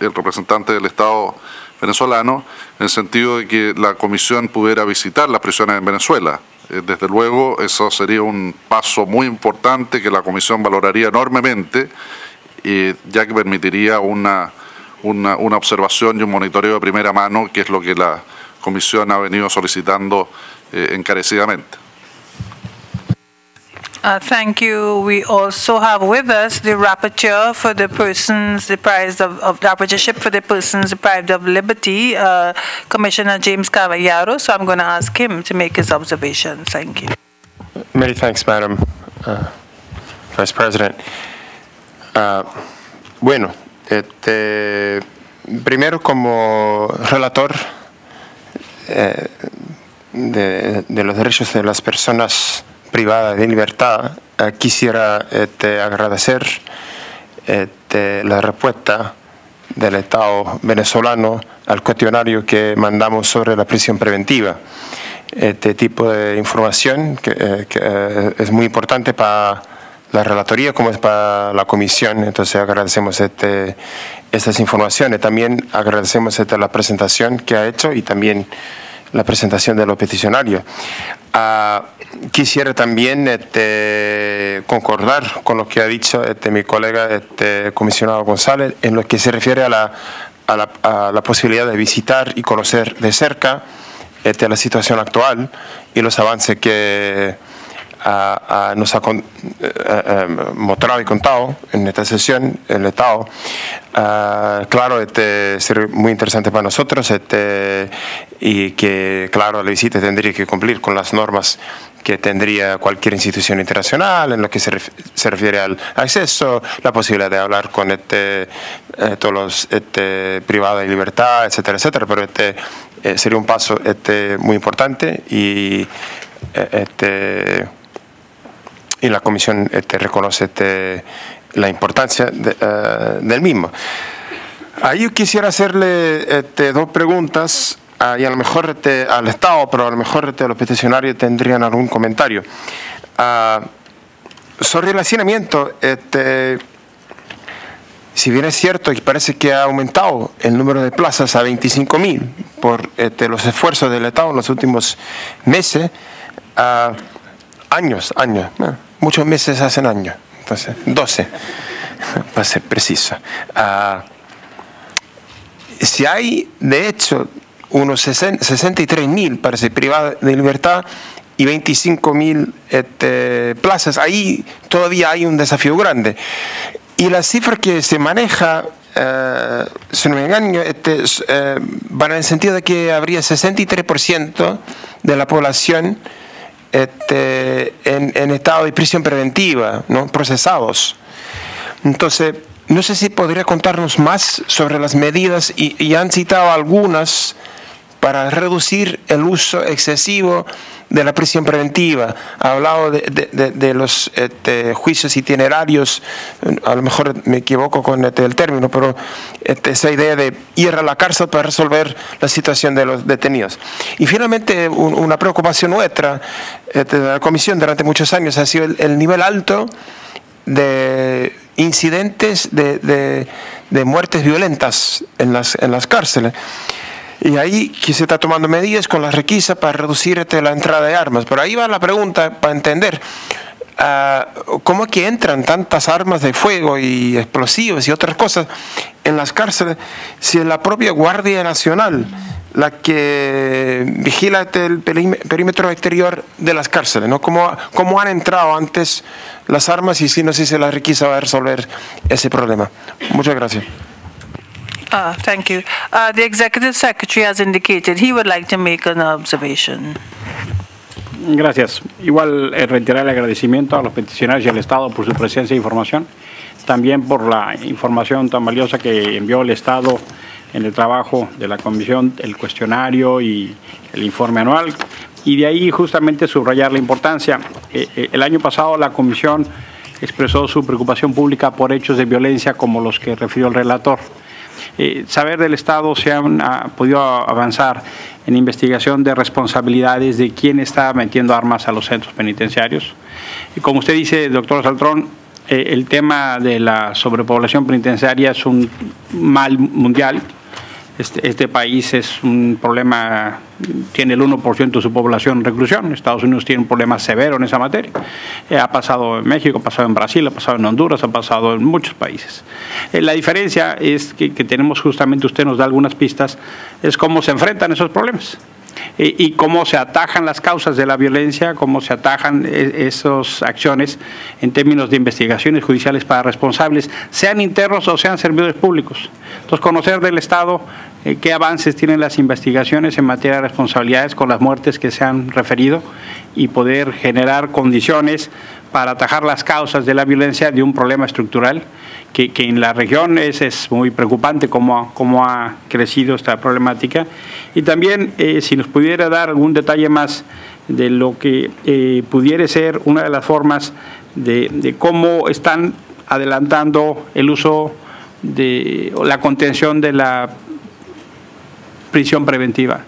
el representante del Estado venezolano, en el sentido de que la comisión pudiera visitar las prisiones en Venezuela. Eh, desde luego, eso sería un paso muy importante que la comisión valoraría enormemente, eh, ya que permitiría una, una, una observación y un monitoreo de primera mano, que es lo que la comisión ha venido solicitando eh, encarecidamente. Uh, Thank you. We also have with us the rapporteur for the persons deprived of, of the rapporteurship for the persons deprived of liberty, uh, Commissioner James Cavallaro. So I'm going to ask him to make his observations. Thank you. Many thanks, Madam uh, Vice President. Ah, bueno, este, primero como relator eh, de, los derechos de las personas privadas de libertad, eh, quisiera este, agradecer este, la respuesta del Estado venezolano al cuestionario que mandamos sobre la prisión preventiva. Este tipo de información que, eh, es muy importante para la relatoría como es para la comisión. Entonces agradecemos este, estas informaciones. También agradecemos este, la presentación que ha hecho y también la presentación de los peticionarios. Ah, quisiera también este, concordar con lo que ha dicho este, mi colega este, comisionado González en lo que se refiere a la, a la, a la posibilidad de visitar y conocer de cerca este, la situación actual y los avances que ah, nos ha con- eh, eh, mostrado y contado en esta sesión el Estado. Ah, claro, este sería muy interesante para nosotros este, y que, claro, la visita tendría que cumplir con las normas que tendría cualquier institución internacional en lo que se, ref- se refiere al acceso, la posibilidad de hablar con este, eh, todos los este, privados de libertad, etcétera, etcétera. Pero este eh, sería un paso este, muy importante y eh, este, y la comisión este, reconoce este, la importancia de, eh, del mismo. Ahí quisiera hacerle este, dos preguntas ah, y a lo mejor este, al Estado, pero a lo mejor este, los peticionarios tendrían algún comentario. Ah, sobre el hacinamiento, si bien es cierto que parece que ha aumentado el número de plazas a 25 mil por los esfuerzos del Estado en los últimos meses, ah, años, años, muchos meses hacen años, entonces 12, para ser preciso. Ah, si hay, de hecho, unos 63 mil, parece, privadas de libertad y 25 mil este, plazas, ahí todavía hay un desafío grande. Y la cifra que se maneja, eh, si no me engaño, este, eh, van en el sentido de que habría 63% de la población este, en, estado de prisión preventiva, ¿no? procesados. Entonces, no sé si podría contarnos más sobre las medidas y, y han citado algunas para reducir el uso excesivo de la prisión preventiva, ha hablado de, los este, juicios itinerarios, a lo mejor me equivoco con este, el término, pero este, esa idea de ir a la cárcel para resolver la situación de los detenidos. Y finalmente, una preocupación nuestra este, de la Comisión durante muchos años ha sido el, nivel alto de incidentes de, de, muertes violentas en las, en las cárceles. Y ahí se está tomando medidas con la requisa para reducir este, la entrada de armas. Pero ahí va la pregunta para entender. Uh, ¿Cómo es que entran tantas armas de fuego y explosivos y otras cosas en las cárceles si es la propia Guardia Nacional la que vigila el perímetro exterior de las cárceles? ¿no? ¿Cómo, ¿Cómo han entrado antes las armas y si no si la requisa va a resolver ese problema? Muchas gracias. Uh, thank you. Uh, the Executive Secretary has indicated he would like to make an observation. Gracias. Igual eh, reiterar el agradecimiento a los peticionarios y al Estado por su presencia e información, también por la información tan valiosa que envió el Estado en el trabajo de la Comisión, el cuestionario y el informe anual, y de ahí justamente subrayar la importancia. Eh, eh, el año pasado la Comisión expresó su preocupación pública por hechos de violencia como los que refirió el relator. Eh, saber del Estado se han podido avanzar en investigación de responsabilidades de quién está metiendo armas a los centros penitenciarios. Y como usted dice, doctor Saltrón, eh, el tema de la sobrepoblación penitenciaria es un mal mundial este, este, país es un problema, tiene el 1% de su población en reclusión. Estados Unidos tiene un problema severo en esa materia. Eh, ha pasado en México, ha pasado en Brasil, ha pasado en Honduras, ha pasado en muchos países. Eh, la diferencia es que, que tenemos justamente, usted nos da algunas pistas, es cómo se enfrentan esos problemas y cómo se atajan las causas de la violencia, cómo se atajan e, esas acciones en términos de investigaciones judiciales para responsables, sean internos o sean servidores públicos. Entonces, conocer del Estado eh, qué avances tienen las investigaciones en materia de responsabilidades con las muertes que se han referido y poder generar condiciones para atajar las causas de la violencia de un problema estructural que, en la región es, es muy preocupante cómo, cómo, ha crecido esta problemática. Y también, eh, si nos pudiera dar algún detalle más de lo que eh, pudiera ser una de las formas de, de, cómo están adelantando el uso de la contención de la prisión preventiva.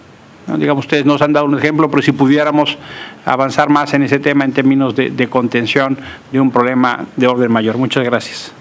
Digamos, ustedes nos han dado un ejemplo, pero si pudiéramos avanzar más en ese tema en términos de contención de un problema de orden mayor. Muchas gracias.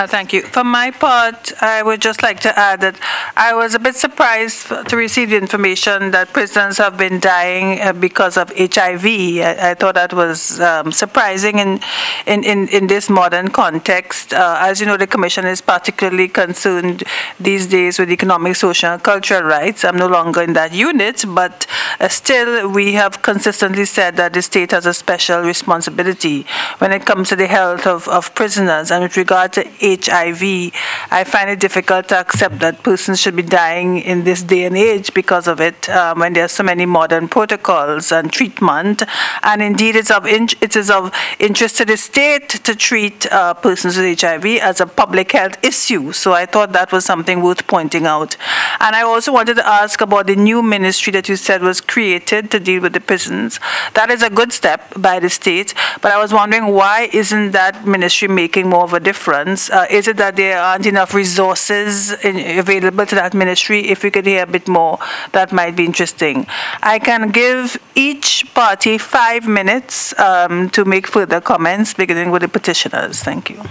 Uh, thank you. For my part, I would just like to add that I was a bit surprised to receive the information that prisoners have been dying uh, because of HIV. I, I thought that was um, surprising in, in, in, in, this modern context. Uh, as you know, the Commission is particularly concerned these days with economic, social, and cultural rights. I'm no longer in that unit, but uh, still, we have consistently said that the state has a special responsibility when it comes to the health of, of prisoners. And with regard to HIV, I find it difficult to accept that persons should be dying in this day and age because of it um, when there are so many modern protocols and treatment. And indeed, it's of it is of interest to the state to treat uh, persons with HIV as a public health issue. So I thought that was something worth pointing out. And I also wanted to ask about the new ministry that you said was created to deal with the prisons. That is a good step by the state, but I was wondering why isn't that ministry making more of a difference? uh, is it that there aren't enough resources in, available to that ministry? If we could hear a bit more, that might be interesting. I can give each party five minutes um, to make further comments, beginning with the petitioners. Thank you.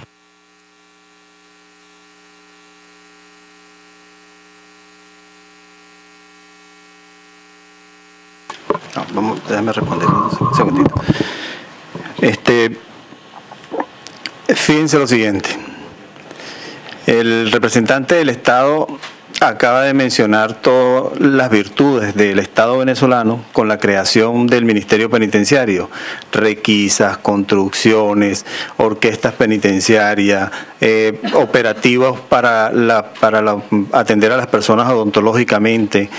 Ah, vamos, déjame responder un segundito. Este, fíjense lo siguiente. El representante del Estado acaba de mencionar todas las virtudes del Estado venezolano con la creación del Ministerio Penitenciario, requisas, construcciones, orquestas penitenciarias, eh, operativos para, la, para atender a las personas odontológicamente.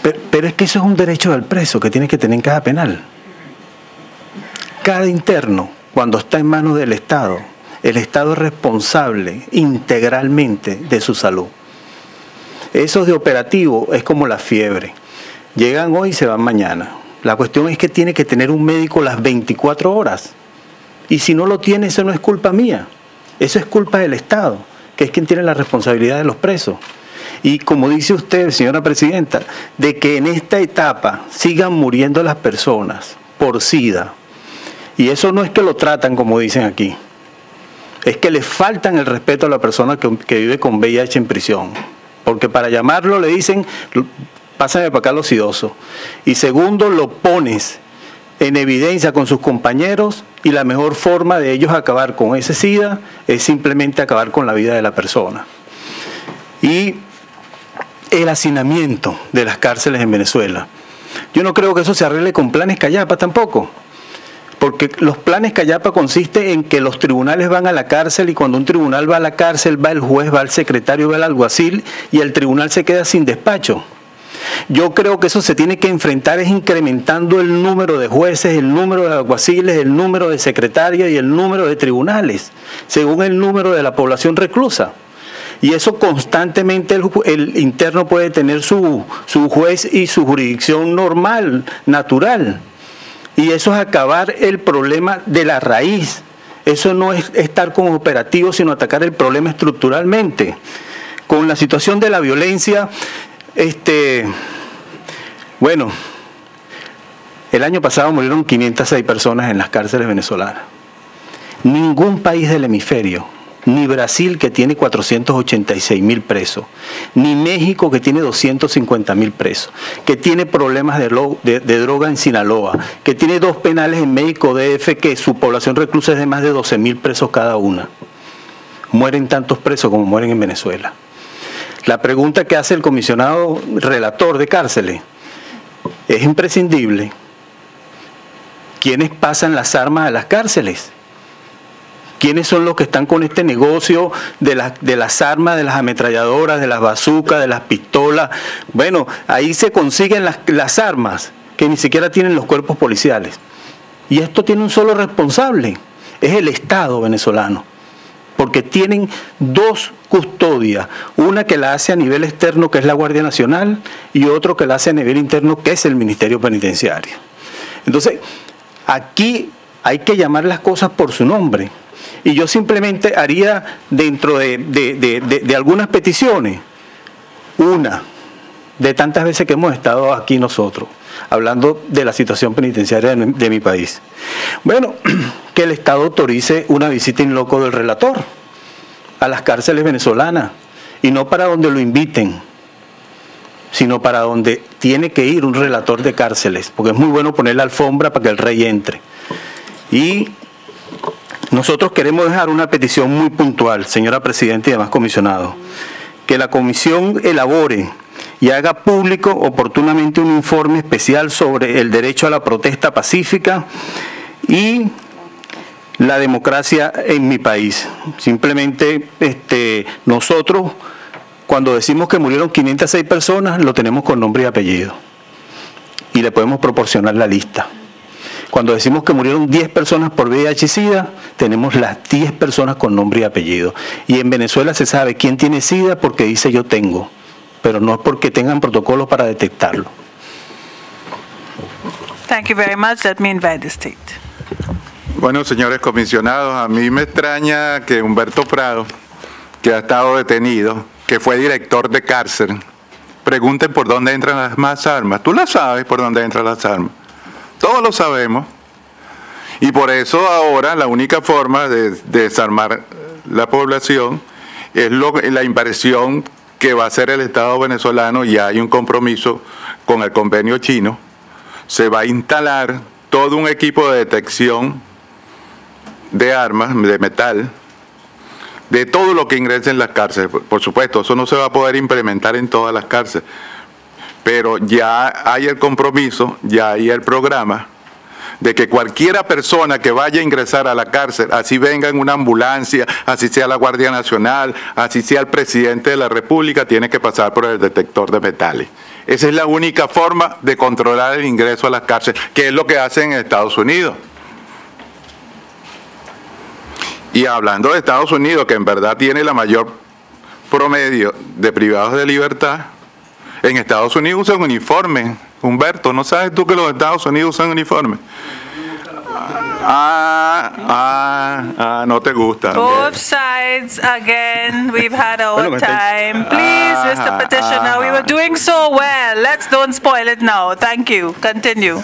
Pero, pero es que eso es un derecho del preso que tiene que tener en cada penal. Cada interno, cuando está en manos del Estado, el Estado es responsable integralmente de su salud. Eso de operativo es como la fiebre. Llegan hoy y se van mañana. La cuestión es que tiene que tener un médico las 24 horas. Y si no lo tiene, eso no es culpa mía. Eso es culpa del Estado, que es quien tiene la responsabilidad de los presos. Y como dice usted, señora presidenta, de que en esta etapa sigan muriendo las personas por SIDA. Y eso no es que lo tratan como dicen aquí. Es que le faltan el respeto a la persona que, vive con VIH en prisión porque para llamarlo le dicen, pásame para acá lo sidoso. Y segundo, lo pones en evidencia con sus compañeros y la mejor forma de ellos acabar con ese SIDA es simplemente acabar con la vida de la persona. Y el hacinamiento de las cárceles en Venezuela. Yo no creo que eso se arregle con planes Callapa tampoco porque los planes Callapa consisten en que los tribunales van a la cárcel y cuando un tribunal va a la cárcel va el juez, va el secretario, va el alguacil y el tribunal se queda sin despacho. Yo creo que eso se tiene que enfrentar es incrementando el número de jueces, el número de alguaciles, el número de secretarios y el número de tribunales, según el número de la población reclusa. Y eso constantemente el, interno puede tener su, su juez y su jurisdicción normal, natural. Y eso es acabar el problema de la raíz. Eso no es estar como operativo, sino atacar el problema estructuralmente. Con la situación de la violencia, este, bueno, el año pasado murieron 506 personas en las cárceles venezolanas. Ningún país del hemisferio ni Brasil que tiene 486 mil presos, ni México que tiene 250 mil presos, que tiene problemas de, droga en Sinaloa, que tiene dos penales en México DF que su población reclusa es de más de 12 mil presos cada una. Mueren tantos presos como mueren en Venezuela. La pregunta que hace el comisionado relator de cárceles es imprescindible. ¿Quiénes pasan las armas a las cárceles? Quiénes son los que están con este negocio de, las armas, de las ametralladoras, de las bazucas, de las pistolas. Bueno, ahí se consiguen las, las armas que ni siquiera tienen los cuerpos policiales. Y esto tiene un solo responsable, es el Estado venezolano porque tienen dos custodias, una que la hace a nivel externo, que es la Guardia Nacional, y otro que la hace a nivel interno, que es el Ministerio Penitenciario. Entonces, aquí hay que llamar las cosas por su nombre. Y yo simplemente haría dentro de, algunas peticiones, una de tantas veces que hemos estado aquí nosotros, hablando de la situación penitenciaria de, mi país. Bueno, que el Estado autorice una visita in loco del relator a las cárceles venezolanas y no para donde lo inviten, sino para donde tiene que ir un relator de cárceles, porque es muy bueno poner la alfombra para que el rey entre. Y nosotros queremos dejar una petición muy puntual, señora Presidenta y demás comisionados, que la comisión elabore y haga público oportunamente un informe especial sobre el derecho a la protesta pacífica y la democracia en mi país. Simplemente este, nosotros, cuando decimos que murieron 506 personas, lo tenemos con nombre y apellido. Y le podemos proporcionar la lista. Cuando decimos que murieron 10 personas por VIH-Sida, tenemos las 10 personas con nombre y apellido. Y en Venezuela se sabe quién tiene SIDA porque dice yo tengo, pero no es porque tengan protocolos para detectarlo. Thank you very much. Let me invite the state. Bueno, señores comisionados, a mí me extraña que Humberto Prado, que ha estado detenido, que fue director de cárcel, pregunten por dónde entran las más armas. Tú la sabes por dónde entran las armas. Todos lo sabemos. Y por eso ahora la única forma de, desarmar la población es la inversión que va a hacer el Estado venezolano y hay un compromiso con el convenio chino se va a instalar todo un equipo de detección de armas, de metal, de todo lo que ingresa en las cárceles. Por supuesto, eso no se va a poder implementar en todas las cárceles, pero ya hay el compromiso, ya hay el programa de que cualquiera persona que vaya a ingresar a la cárcel, así venga en una ambulancia, así sea la Guardia Nacional, así sea el presidente de la República, tiene que pasar por el detector de metales. Esa es la única forma de controlar el ingreso a las cárceles, que es lo que hacen en Estados Unidos. Y hablando de Estados Unidos, que en verdad tiene la mayor promedio de privados de libertad, en Estados Unidos usan uniforme. Humberto, ¿no sabes tú que los Estados Unidos usan uniforme? Ah, ah, ah, no te gusta. Both sides again. We've had our time. Please, Mr. Petitioner, we were doing so well. Let's don't spoil it now. Thank you. Continue.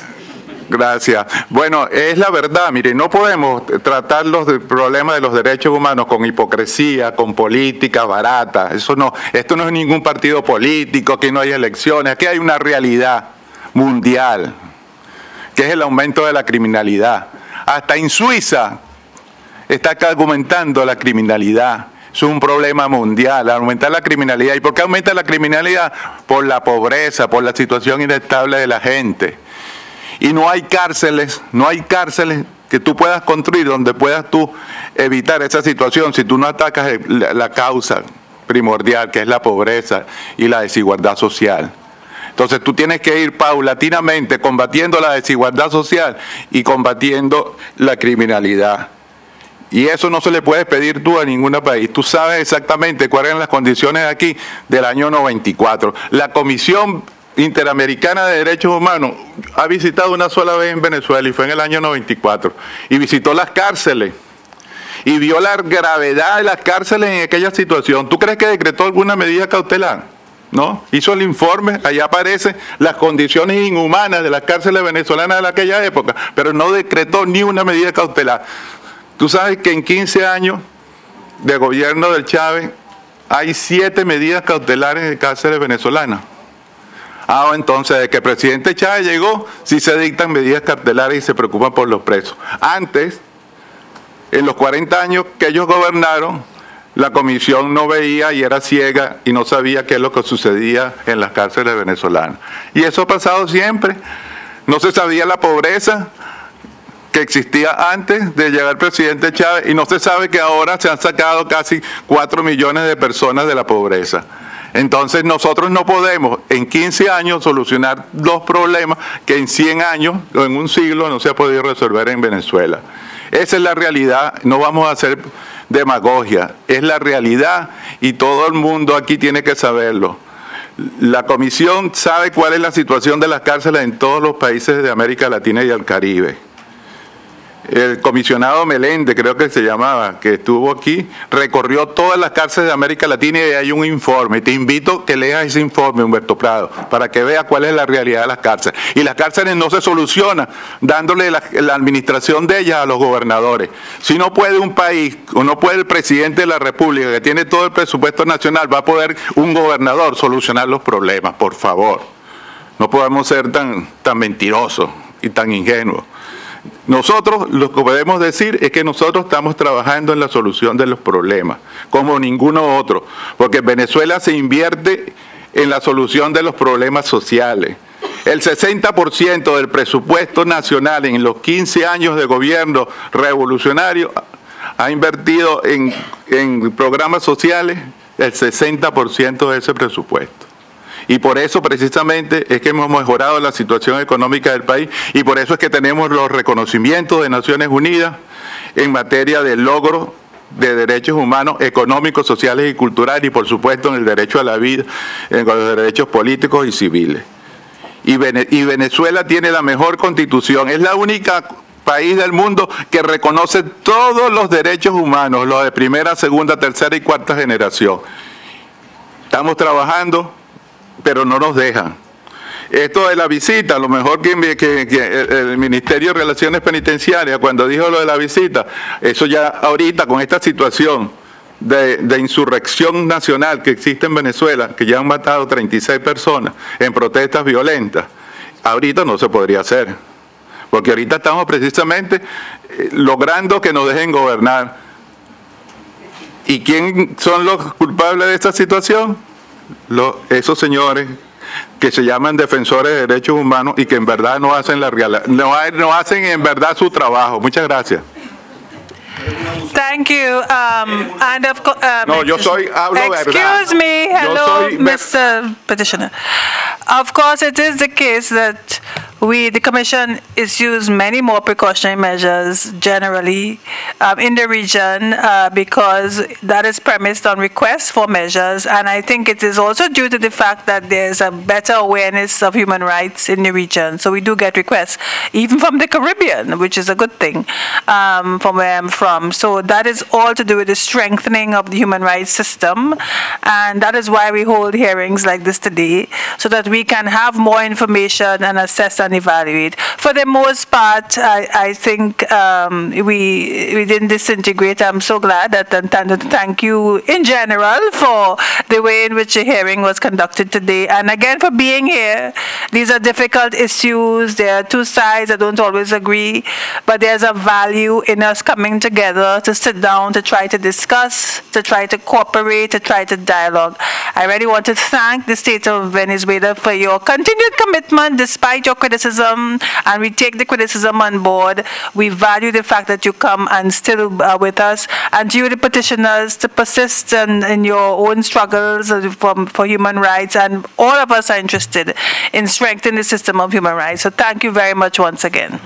Gracias. Bueno, es la verdad, mire, no podemos tratar los problemas de los derechos humanos con hipocresía, con política barata. Eso no, esto no es ningún partido político, aquí no hay elecciones, aquí hay una realidad mundial, que es el aumento de la criminalidad. Hasta en Suiza está argumentando la criminalidad. Es un problema mundial, aumentar la criminalidad. ¿Y por qué aumenta la criminalidad? Por la pobreza, por la situación inestable de la gente y no hay cárceles, no hay cárceles que tú puedas construir donde puedas tú evitar esa situación si tú no atacas la causa primordial que es la pobreza y la desigualdad social. Entonces tú tienes que ir paulatinamente combatiendo la desigualdad social y combatiendo la criminalidad. Y eso no se le puede pedir tú a ningún país. Tú sabes exactamente cuáles eran las condiciones aquí del año 94. La Comisión Interamericana de Derechos Humanos ha visitado una sola vez en Venezuela y fue en el año 94 y visitó las cárceles y vio la gravedad de las cárceles en aquella situación. ¿Tú crees que decretó alguna medida cautelar? ¿No? Hizo el informe, allá aparecen las condiciones inhumanas de las cárceles venezolanas de aquella época, pero no decretó ni una medida cautelar. Tú sabes que en 15 años de gobierno del Chávez hay siete medidas cautelares de cárceles venezolanas. Ah, entonces, de que el presidente Chávez llegó, sí se dictan medidas cartelares y se preocupan por los presos. Antes, en los 40 años que ellos gobernaron, la comisión no veía y era ciega y no sabía qué es lo que sucedía en las cárceles venezolanas. Y eso ha pasado siempre. No se sabía la pobreza que existía antes de llegar el presidente Chávez y no se sabe que ahora se han sacado casi 4 millones de personas de la pobreza. Entonces nosotros no podemos en 15 años solucionar dos problemas que en 100 años o en un siglo no se ha podido resolver en Venezuela. Esa es la realidad, no vamos a hacer demagogia, es la realidad y todo el mundo aquí tiene que saberlo. La comisión sabe cuál es la situación de las cárceles en todos los países de América Latina y el Caribe el comisionado Meléndez, creo que se llamaba, que estuvo aquí, recorrió todas las cárceles de América Latina y hay un informe. Te invito que leas ese informe, Humberto Prado, para que veas cuál es la realidad de las cárceles. Y las cárceles no se solucionan dándole la, administración de ellas a los gobernadores. Si no puede un país, o no puede el presidente de la República, que tiene todo el presupuesto nacional, va a poder un gobernador solucionar los problemas, por favor. No podemos ser tan, tan mentirosos y tan ingenuos. Nosotros lo que podemos decir es que nosotros estamos trabajando en la solución de los problemas, como ninguno otro, porque Venezuela se invierte en la solución de los problemas sociales. El 60% del presupuesto nacional en los 15 años de gobierno revolucionario ha invertido en, en programas sociales el 60% de ese presupuesto. Y por eso precisamente es que hemos mejorado la situación económica del país y por eso es que tenemos los reconocimientos de Naciones Unidas en materia de logro de derechos humanos, económicos, sociales y culturales y por supuesto en el derecho a la vida, en los derechos políticos y civiles. Y, Venezuela tiene la mejor constitución, es la única país del mundo que reconoce todos los derechos humanos, los de primera, segunda, tercera y cuarta generación. Estamos trabajando pero no nos dejan. Esto de la visita, lo mejor que, el Ministerio de Relaciones Penitenciarias, cuando dijo lo de la visita, eso ya ahorita con esta situación de, de, insurrección nacional que existe en Venezuela, que ya han matado 36 personas en protestas violentas, ahorita no se podría hacer, porque ahorita estamos precisamente eh, logrando que nos dejen gobernar. ¿Y quién son los culpables de esta situación? Los, esos señores que se llaman defensores de derechos humanos y que en verdad no hacen la no, no hacen en verdad su trabajo. Muchas gracias. Thank you. Um, and of co- uh, No, yo soy- hablo verdad. Excuse me. Hello, Mr. Petitioner. Of course, it is the case that we, the Commission, is used many more precautionary measures generally um, in the region uh, because that is premised on requests for measures, and I think it is also due to the fact that there's a better awareness of human rights in the region. So we do get requests, even from the Caribbean, which is a good thing um, from where I'm from. So that is all to do with the strengthening of the human rights system, and that is why we hold hearings like this today, so that we can have more information and assess and evaluate. For the most part, I, I think um, we we didn't disintegrate. I'm so glad that and th- thank you in general for the way in which the hearing was conducted today, and again for being here. These are difficult issues. There are two sides that don't always agree, but there's a value in us coming together to sit down to try to discuss, to try to cooperate, to try to dialogue. I really want to thank the state of Venezuela for your continued commitment despite your criticism, and we take the criticism on board. We value the fact that you come and still are with us, and you, the petitioners, to persist in, in your own struggles uh, for, for human rights, and all of us are interested in strengthening the system of human rights. So thank you very much once again.